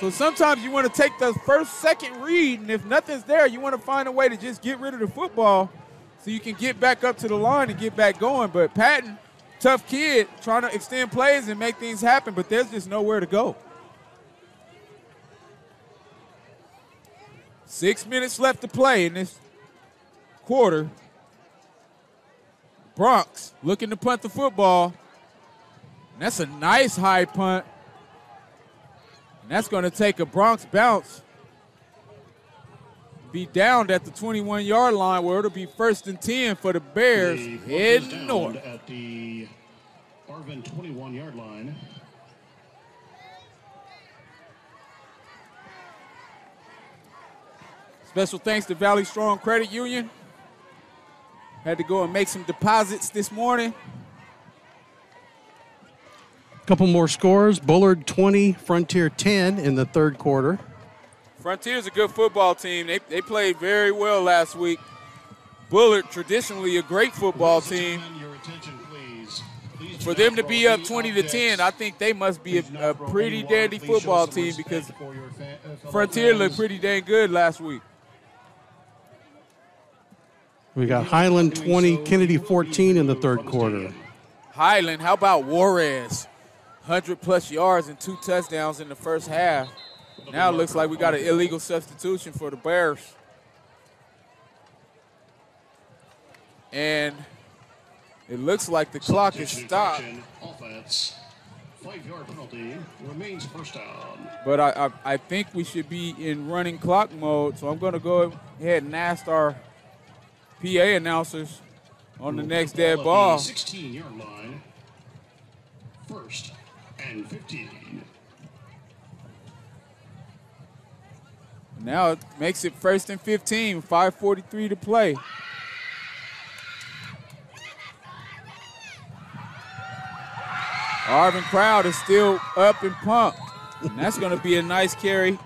So sometimes you want to take the first, second read, and if nothing's there, you want to find a way to just get rid of the football so you can get back up to the line and get back going. But Patton, tough kid, trying to extend plays and make things happen, but there's just nowhere to go. Six minutes left to play in this quarter. Broncs looking to punt the football. And that's a nice high punt. And that's going to take a Broncs bounce. Be downed at the 21 yard line where it'll be first and 10 for the Bears The heading north. At the Arvin 21 yard line. Special thanks to Valley Strong Credit Union. Had to go and make some deposits this morning. Couple more scores. Bullard 20, Frontier 10 in the third quarter. Frontier's a good football team. They, they played very well last week. Bullard, traditionally a great football team. gentlemen, your attention, please. Please do For them to be up 20 to 10. I think they must be a, a pretty dandy water. Please show football team because for your fa- uh, fellow Frontier looked pretty dang good last week. We got Highland 20, Kennedy 14 in the third quarter. Highland, how about Juarez? 100 plus yards and two touchdowns in the first half. Now it looks like we got an illegal substitution for the Bears. And it looks like the clock is stopped. Offense. Five yard penalty remains first down. But I, I, I think we should be in running clock mode, so I'm going to go ahead and ask our PA announcers on the next dead ball. 16 yard line. First and 15. Now it makes it first and 15, 5.43 to play. Arvin Crowd is still up and pumped. And that's going to be a nice carry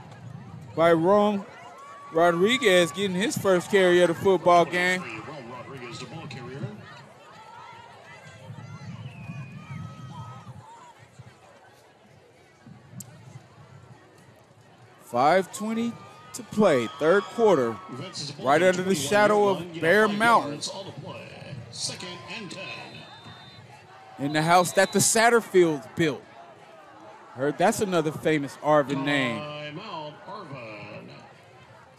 by Rome Rodriguez getting his first carry of the football game. Five twenty to play, third quarter. Vince is the ball Right under the shadow of Bear Mountain. yards on the play. Second and 10. in the house that the Satterfields built. Heard that's another famous Arvin name.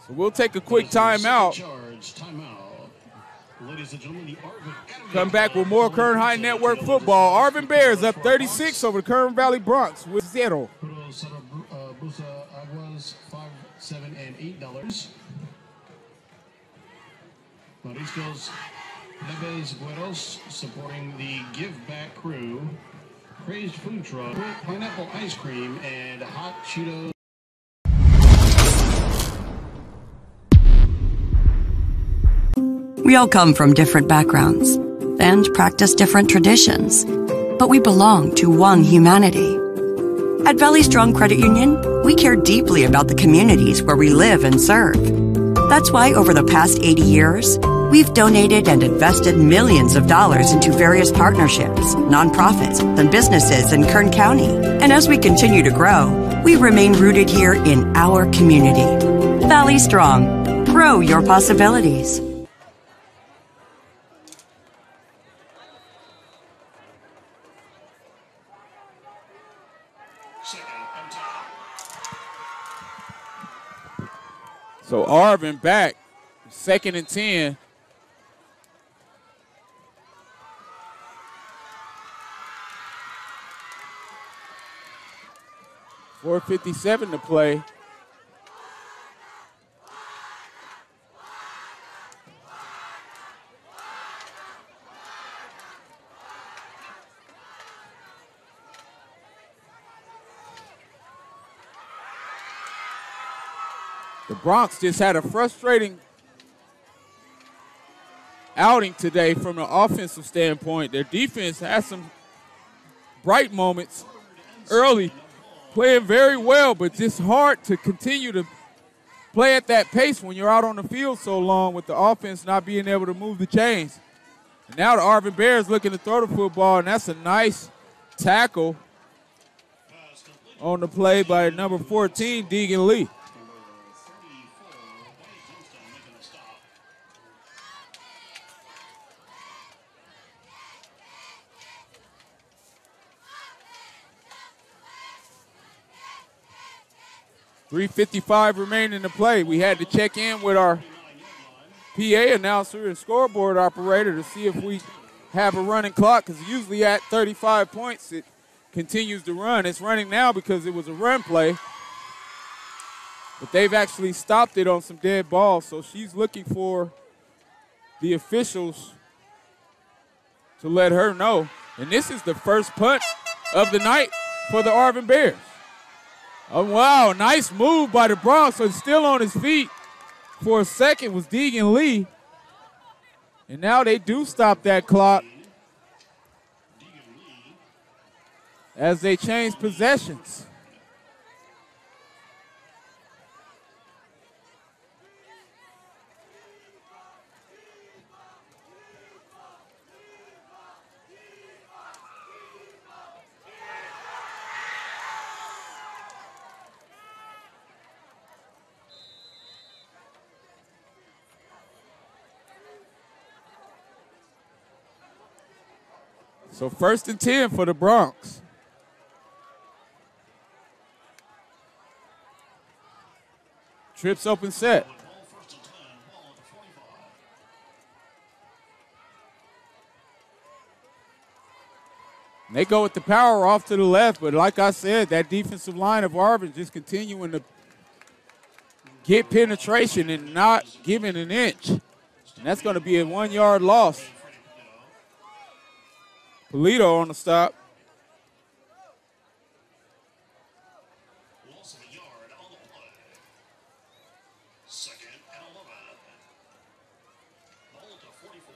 So we'll take a quick timeout. Ladies and gentlemen, the Arvin Come back with more Kern High Network football. Arvin Bears up 36 over the Kern Valley Broncs with zero. Puro Sara Bru- uh, Busa Aguas, five, seven, and eight dollars. Mariscos Neves Buenos supporting the Give Back crew. Praised food truck, pineapple ice cream, and hot Cheetos. We all come from different backgrounds and practice different traditions, but we belong to one humanity. At Valley Strong Credit Union, we care deeply about the communities where we live and serve. That's why over the past 80 years, we've donated and invested millions of dollars into various partnerships, nonprofits, and businesses in Kern County. And as we continue to grow, we remain rooted here in our community. Valley Strong. Grow your possibilities. So Arvin back, second and 10. Four fifty-seven to play. The Broncs just had a frustrating outing today from an offensive standpoint. Their defense had some bright moments early, playing very well, but just hard to continue to play at that pace when you're out on the field so long with the offense not being able to move the chains. And now the Arvin Bears looking to throw the football, and that's a nice tackle on the play by number 14, Deegan Lee. 3.55 remaining to play. We had to check in with our PA announcer and scoreboard operator to see if we have a running clock because usually at 35 points it continues to run. It's running now because it was a run play. But they've actually stopped it on some dead balls, so she's looking for the officials to let her know. And this is the first punt of the night for the Arvin Bears. Oh, wow, nice move by the Broncs. So still on his feet for a second was Deegan Lee. And now they do stop that clock as they change possessions. So first and 10 for the Broncs. Trips open set. And ten. Ball at the 45. They go with the power off to the left, but like I said, that defensive line of Arvin just continuing to get penetration and not giving an inch. And that's going to be a one yard loss. Polito on the stop. Loss of a yard on the play. Second and 11. Ball at the 44.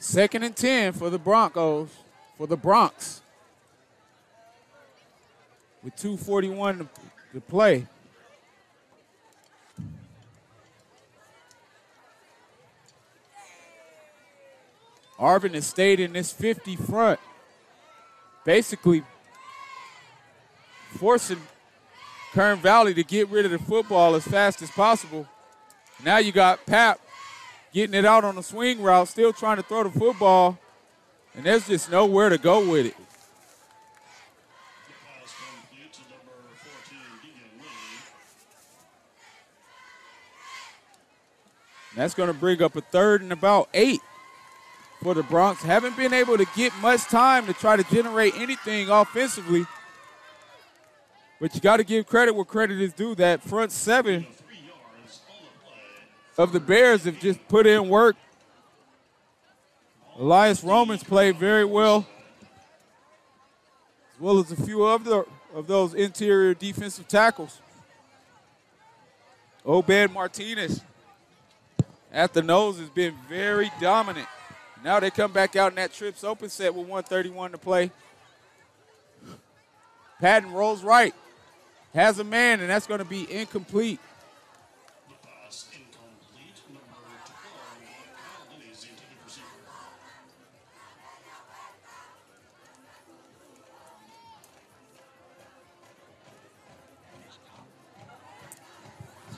Second and 10 for the Broncos, for the Broncs. With 241 to, to play. Arvin has stayed in this 50 front, basically forcing Kern Valley to get rid of the football as fast as possible. Now you got Papp getting it out on the swing route, still trying to throw the football, and there's just nowhere to go with it. Pass complete to number 14, Deegan Lee. That's going to bring up a third and about eight for the Broncs. Haven't been able to get much time to try to generate anything offensively. But you got to give credit where credit is due. That front seven of the Bears have just put in work. Elias Romans played very well, as well as a few of of those interior defensive tackles. Obed Martinez at the nose has been very dominant. Now they come back out in that trips open set with 131 to play. Patton rolls right, has a man, and that's going to be incomplete.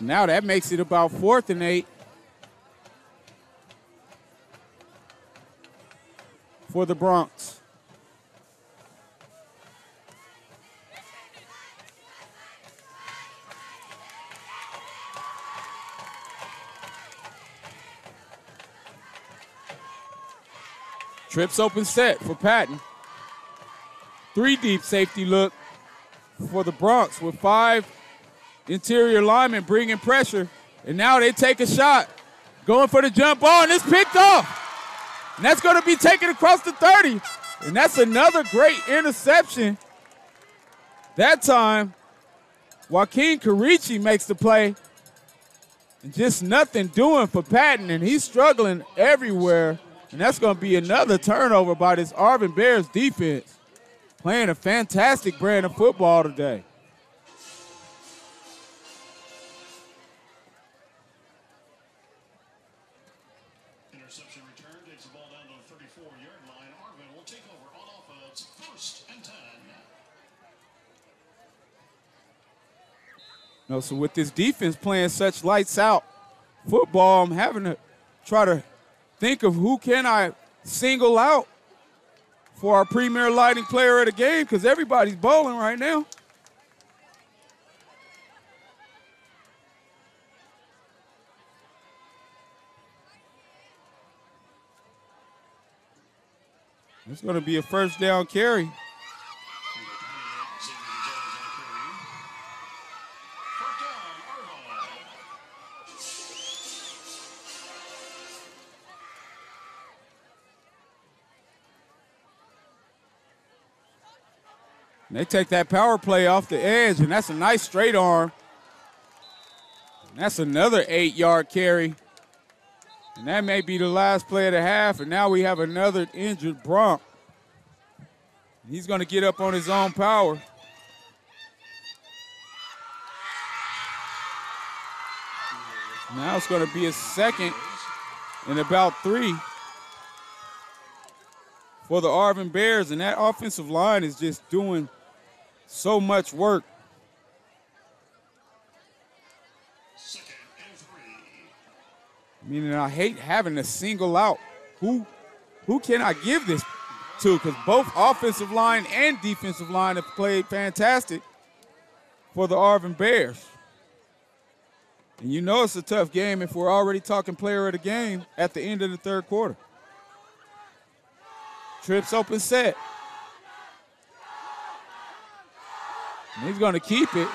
Now that makes it about fourth and eight. For the Broncs. Trips open set for Patton. Three deep safety look for the Broncs with five interior linemen bringing pressure. And now they take a shot. Going for the jump ball, and it's picked off. And that's going to be taken across the 30. And that's another great interception. That time, Joaquin Carici makes the play. And just nothing doing for Patton, and he's struggling everywhere. And that's going to be another turnover by this Arvin Bears defense. Playing a fantastic brand of football today. No, so with this defense playing such lights out football, I'm having to try to think of who can I single out for our premier lighting player of the game because everybody's bowling right now. It's going to be a first down carry. And they take that power play off the edge, and that's a nice straight arm. And that's another eight yard carry. And that may be the last play of the half, and now we have another injured Broncs. He's going to get up on his own power. Now it's going to be a second and about three for the Arvin Bears, and that offensive line is just doing so much work. Meaning I hate having to single out who who can I give this to because both offensive line and defensive line have played fantastic for the Arvin Bears. And you know it's a tough game if we're already talking player of the game at the end of the third quarter. Trips open set. And he's going to keep it.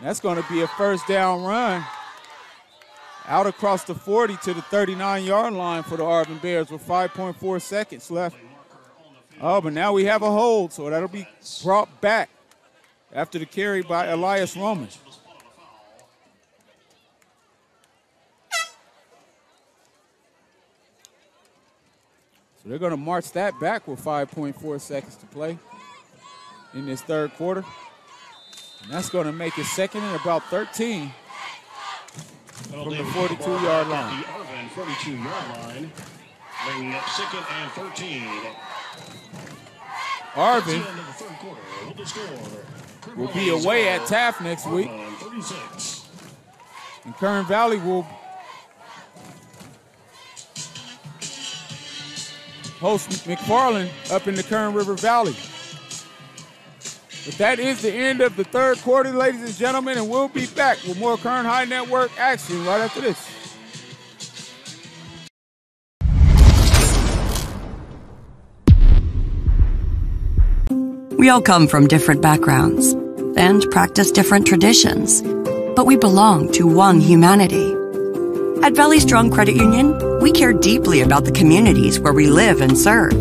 That's going to be a first down run out across the 40 to the 39 yard line for the Arvin Bears with 5.4 seconds left. Oh, but now we have a hold, so that'll be brought back after the carry by Elias Roman. So they're going to march that back with 5.4 seconds to play in this third quarter. And that's going to make it second and about 13 from the 42 yard line. The Arvin 42 yard line. Bringing up second and 13. At the Arvin end of the third quarter, with the score. will be away at Taft next week. 36. And Kern Valley will host McFarland up in the Kern River Valley. But that is the end of the third quarter, ladies and gentlemen, and we'll be back with more Kern High Network action right after this. We all come from different backgrounds and practice different traditions, but we belong to one humanity. At Valley Strong Credit Union, we care deeply about the communities where we live and serve.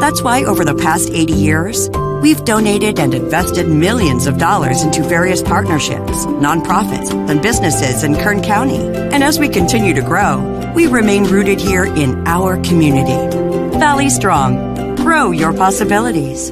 That's why over the past 80 years, we've donated and invested millions of dollars into various partnerships, nonprofits, and businesses in Kern County. And as we continue to grow, we remain rooted here in our community. Valley Strong, grow your possibilities.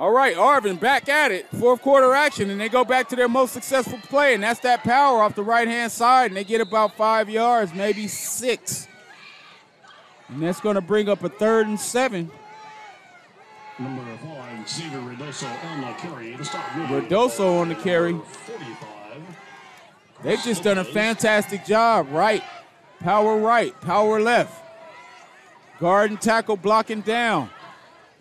All right, Arvin back at it. Fourth quarter action, and they go back to their most successful play, and that's that power off the right hand side, and they get about five yards, maybe six. And that's going to bring up a third and seven. Number five, Xavier Redoso on the carry Redoso on the carry. They've just done a fantastic job. Right, power right, power left. Guard and tackle blocking down.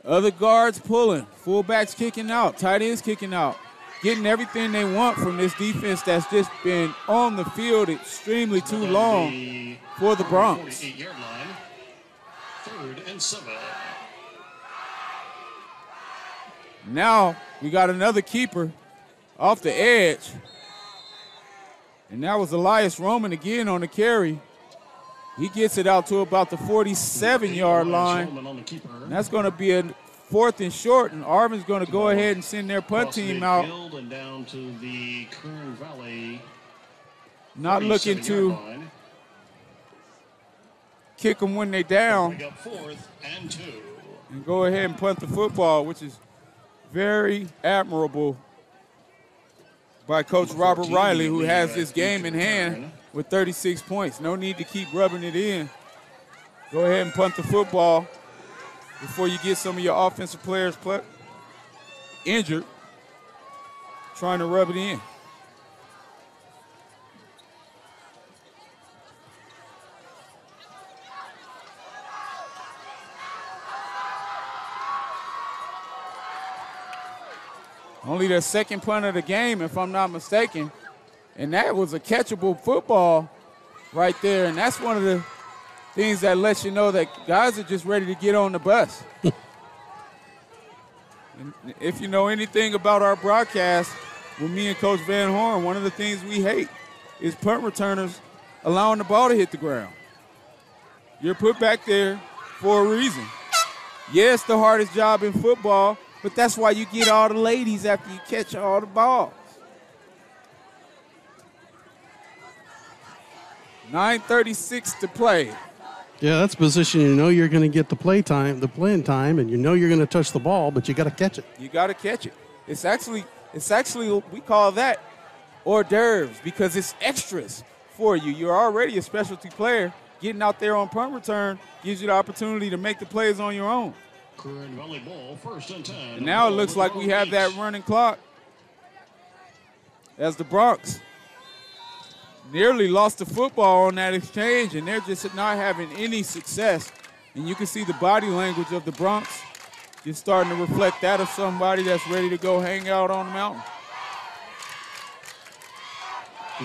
Other guards pulling, fullbacks kicking out, tight ends kicking out, getting everything they want from this defense that's just been on the field extremely too long for the Broncs. Third and seven. Now we got another keeper off the edge. And that was Elias Roman again on the carry. He gets it out to about the 47 yard line. Roman on the keeper. And that's going to be a fourth and short, and Arvin's going to go ahead and send their punt team out, And down to the Kern Valley. not looking to kick them when they down, Bring up fourth and go ahead and punt the football, which is very admirable by Coach Robert Riley, who has this game in hand. With 36 points. No need to keep rubbing it in. Go ahead and punt the football before you get some of your offensive players pl- injured trying to rub it in. Only their second punt of the game, if I'm not mistaken. And that was a catchable football right there. And that's one of the things that lets you know that guys are just ready to get on the bus. and if you know anything about our broadcast with me and Coach Van Horn, one of the things we hate is punt returners allowing the ball to hit the ground. You're put back there for a reason. Yes, the hardest job in football, but that's why you get all the ladies after you catch all the balls. 9:36 to play. Yeah, that's a position you know you're going to get the play time, the playing time, and you know you're going to touch the ball, but you got to catch it. You got to catch it. It's actually, it's actually, we call that hors d'oeuvres because it's extras for you. You're already a specialty player. Getting out there on punt return gives you the opportunity to make the plays on your own. Kern Valley ball, first and ten. And now it looks like we have that running clock as the Broncs nearly lost the football on that exchange, and they're just not having any success. And you can see the body language of the Broncs just starting to reflect that of somebody that's ready to go hang out on the mountain.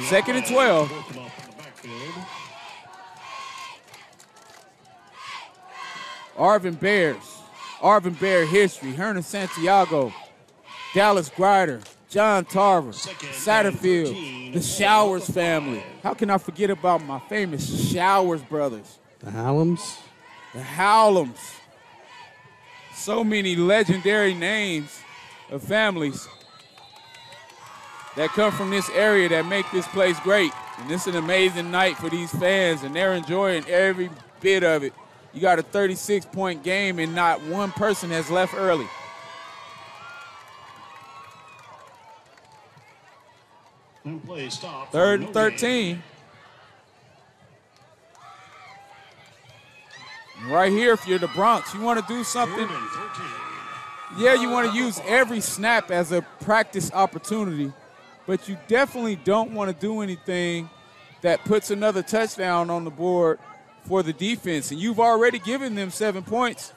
Second and 12. Broken up in the backfield. Arvin Bears, Arvin Bear history, Hernan Santiago, Dallas Grider, John Tarver, Second Satterfield, the Showers family. How can I forget about my famous Showers brothers, The Hallams, the Howlams? So many legendary names of families that come from this area that make this place great. And this is an amazing night for these fans, and they're enjoying every bit of it. You got a 36 point game, and not one person has left early. And play stop. Third and gain. 13. Right here, if you're the Broncs, you want to do something. Third and 13. Yeah, you want to use every snap as a practice opportunity, but you definitely don't want to do anything that puts another touchdown on the board for the defense. And you've already given them seven points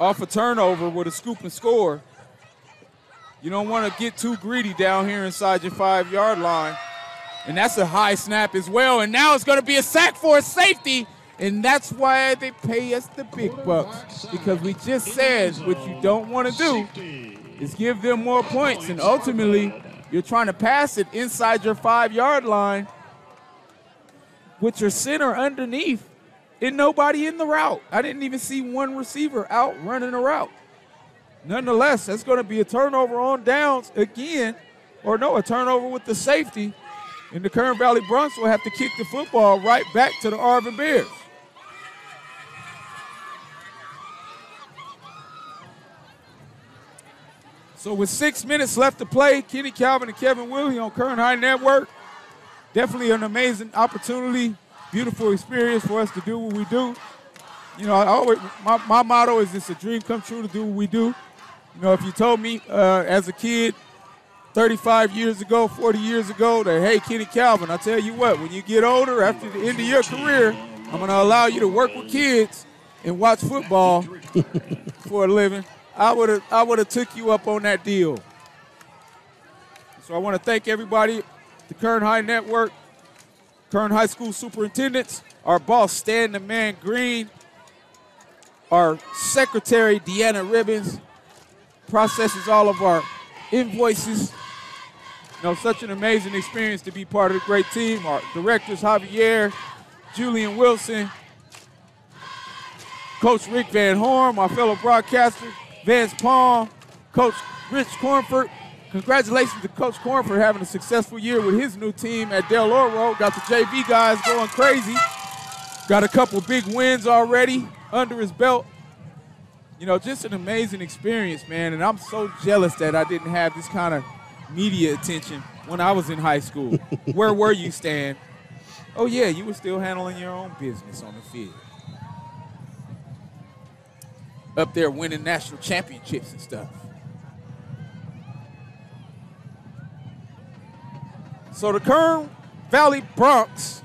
off a turnover with a scoop and score. You don't want to get too greedy down here inside your five yard line. And that's a high snap as well. And now it's going to be a sack for a safety. And that's why they pay us the big bucks. Because we just said what you don't want to do is give them more points. And ultimately, you're trying to pass it inside your five yard line with your center underneath and nobody in the route. I didn't even see one receiver out running a route. Nonetheless, that's going to be a turnover on downs again, or no, a turnover with the safety. And the Kern Valley Broncs will have to kick the football right back to the Arvin Bears. So with six minutes left to play, Kenny Calvin and Kevin Willie on Kern High Network. Definitely an amazing opportunity, beautiful experience for us to do what we do. You know, I always my, my motto is it's a dream come true to do what we do. You know, if you told me uh, as a kid 35 years ago, 40 years ago that, hey, Kenny Calvin, I tell you what, when you get older, after the end of your career, I'm going to allow you to work with kids and watch football for a living. I would have I would have took you up on that deal. So I want to thank everybody, the Kern High Network, Kern High School superintendents, our boss Stan the Man Green, our secretary Deanna Ribbons, processes all of our invoices. You know, such an amazing experience to be part of the great team. Our directors Javier, Julian Wilson, Coach Rick Van Horn, my fellow broadcaster, Vance Palm, Coach Rich Cornford. Congratulations to Coach Cornford having a successful year with his new team at Del Oro. Got the JV guys going crazy. Got a couple big wins already under his belt. You know, just an amazing experience, man. And I'm so jealous that I didn't have this kind of media attention when I was in high school. Where were you, Stan? Oh, yeah, you were still handling your own business on the field. Up there winning national championships and stuff. So the Kern Valley Broncs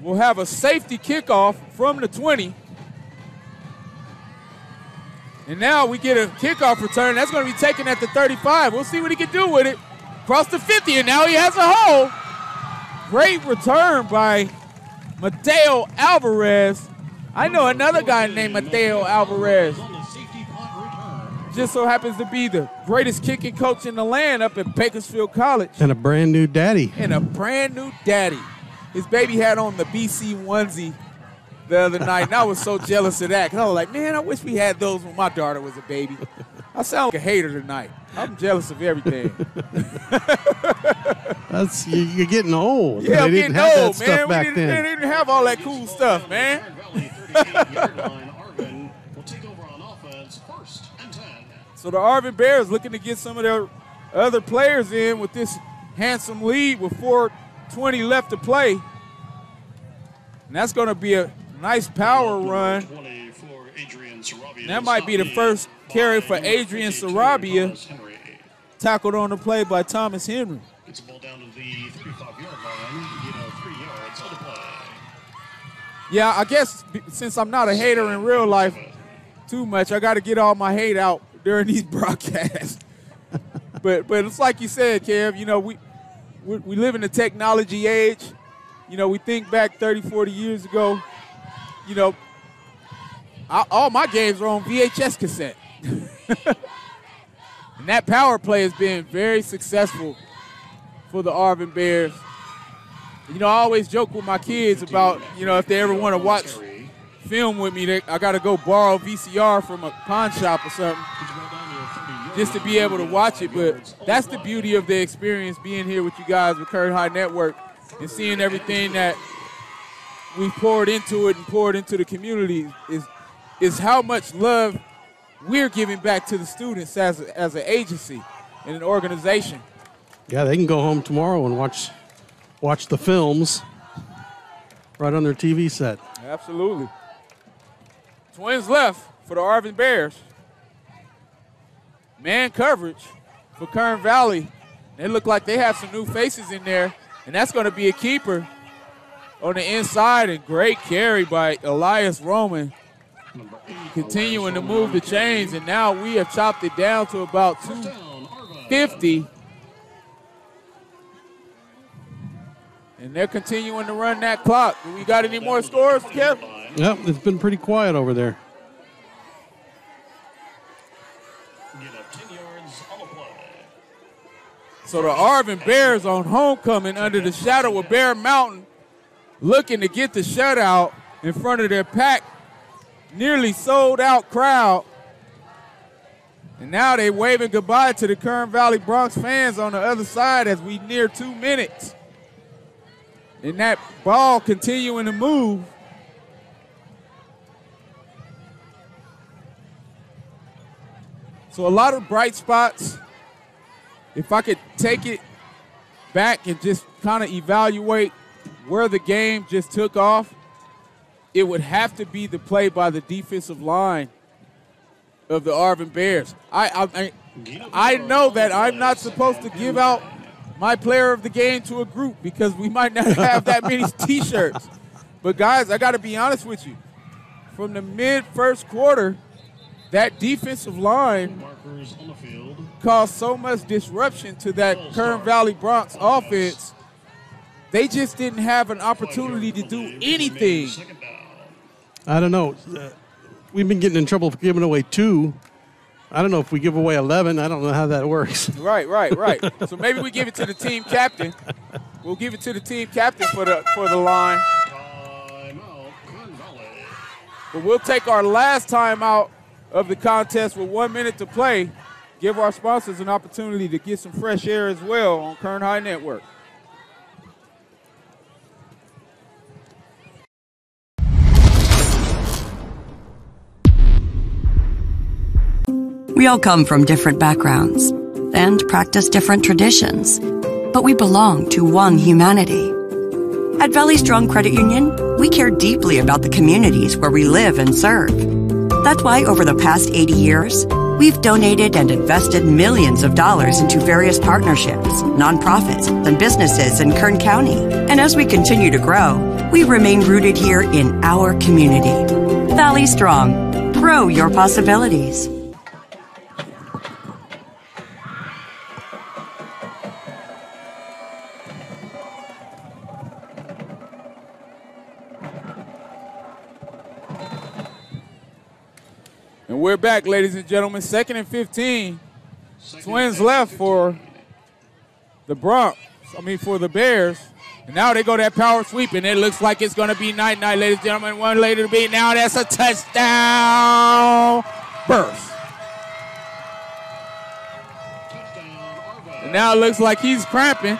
will have a safety kickoff from the 20. And now we get a kickoff return. That's going to be taken at the 35. We'll see what he can do with it. Across the 50, and now he has a hole. Great return by Mateo Alvarez. I know another guy named Mateo Alvarez. On the safety punt return. Just so happens to be the greatest kicking coach in the land up at Bakersfield College. And a brand new daddy. And a brand new daddy. His baby had on the BC onesie the other night, and I was so jealous of that because I was like, man, I wish we had those when my daughter was a baby. I sound like a hater tonight. I'm jealous of everything. That's you- you're getting old. Yeah, I'm didn't getting have old, that man. stuff We back didn't, then. they didn't have all that cool stuff, man. Kern Valley 38-yard line. Arvin will take over on offense. First and 10. So the Arvin Bears looking to get some of their other players in with this handsome lead with 4:20 left to play. And that's going to be a nice power run. 20 for Adrian Sarabia. And that might be the first carry for Adrian Sarabia. Tackled on the play by Thomas Henry. Gets the ball down to the 35-yard line. You know, three yards on the play. Yeah, I guess since I'm not a hater in real life too much, I got to get all my hate out during these broadcasts. but but it's like you said, Kev. You know, we we, we live in the technology age. You know, we think back 30, 40 years ago. You know, I, all my games are on VHS cassette. and that power play has been very successful for the Arvin Bears. You know, I always joke with my kids about, you know, if they ever want to watch film with me, they, I got to go borrow VCR from a pawn shop or something just to be able to watch it. But that's the beauty of the experience being here with you guys with Kern High Network and seeing everything that we've poured into it and poured into the community is is how much love we're giving back to the students as a, as an agency and an organization. Yeah, they can go home tomorrow and watch watch the films right on their TV set. Absolutely. Twins left for the Arvin Bears. Man coverage for Kern Valley. They look like they have some new faces in there, and that's going to be a keeper on the inside. And great carry by Elias Roman, continuing to move the chains. And now we have chopped it down to about 250. And they're continuing to run that clock. Do we got any more scores, Kev? Yep, it's been pretty quiet over there. Get up 10 yards on the play. So the Arvin Bears on homecoming under the shadow of Bear Mountain, looking to get the shutout in front of their packed, nearly sold out crowd. And now they waving goodbye to the Kern Valley Broncs fans on the other side as we near two minutes. And that ball continuing to move. So a lot of bright spots. If I could take it back and just kind of evaluate where the game just took off, it would have to be the play by the defensive line of the Arvin Bears. I, I, I know that I'm not supposed to give out my player of the game to a group because we might not have that many T-shirts. But guys, I got to be honest with you. From the mid first quarter, that defensive line caused so much disruption to that Kern Valley Broncs offense. They just didn't have an opportunity to do anything. I don't know. Uh, we've been getting in trouble for giving away two. I don't know if we give away 11. I don't know how that works. Right, right, right. so maybe we give it to the team captain. We'll give it to the team captain for the for the line. Timeout. But we'll take our last time out of the contest with one minute to play. Give our sponsors an opportunity to get some fresh air as well on Kern High Network. We all come from different backgrounds and practice different traditions, but we belong to one humanity. At Valley Strong Credit Union, we care deeply about the communities where we live and serve. That's why over the past 80 years, we've donated and invested millions of dollars into various partnerships, nonprofits, and businesses in Kern County. And as we continue to grow, we remain rooted here in our community. Valley Strong, grow your possibilities. We're back, ladies and gentlemen. Second and 15. Twins left for the Broncs. I mean, for the Bears. And now they go that power sweep, and it looks like it's going to be night night, ladies and gentlemen. One later to be. Now that's a touchdown burst. And now it looks like he's cramping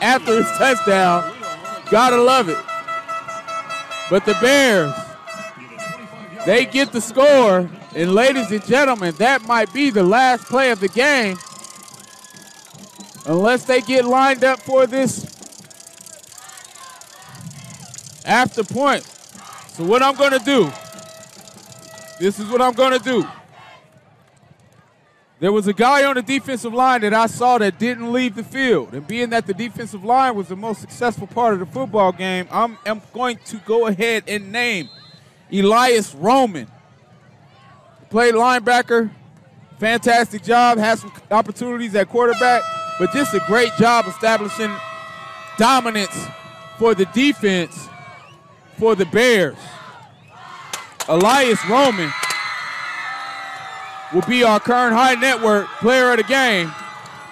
after his touchdown. Gotta love it. But the Bears, they get the score. And ladies and gentlemen, that might be the last play of the game. Unless they get lined up for this after point. So what I'm gonna do, this is what I'm gonna do. There was a guy on the defensive line that I saw that didn't leave the field. And being that the defensive line was the most successful part of the football game, I'm, I'm going to go ahead and name Elias Roman. Played linebacker, fantastic job, had some opportunities at quarterback, but just a great job establishing dominance for the defense for the Bears. Elias Roman will be our Kern High Network player of the game.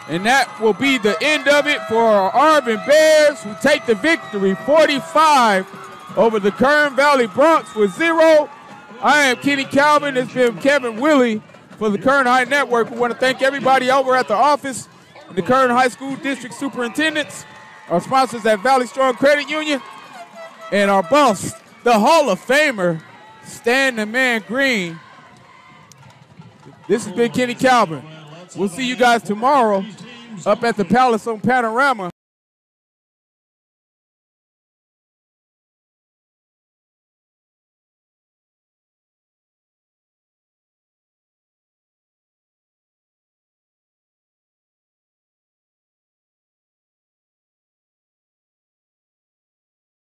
And that will be the end of it for our Arvin Bears who take the victory 45 over the Kern Valley Broncs with zero. I am Kenny Calvin. It's been Kevin Willie for the Kern High Network. We want to thank everybody over at the office and the Kern High School District Superintendents, our sponsors at Valley Strong Credit Union, and our boss, the Hall of Famer, Stan the Man Green. This has been Kenny Calvin. We'll see you guys tomorrow up at the Palace on Panorama.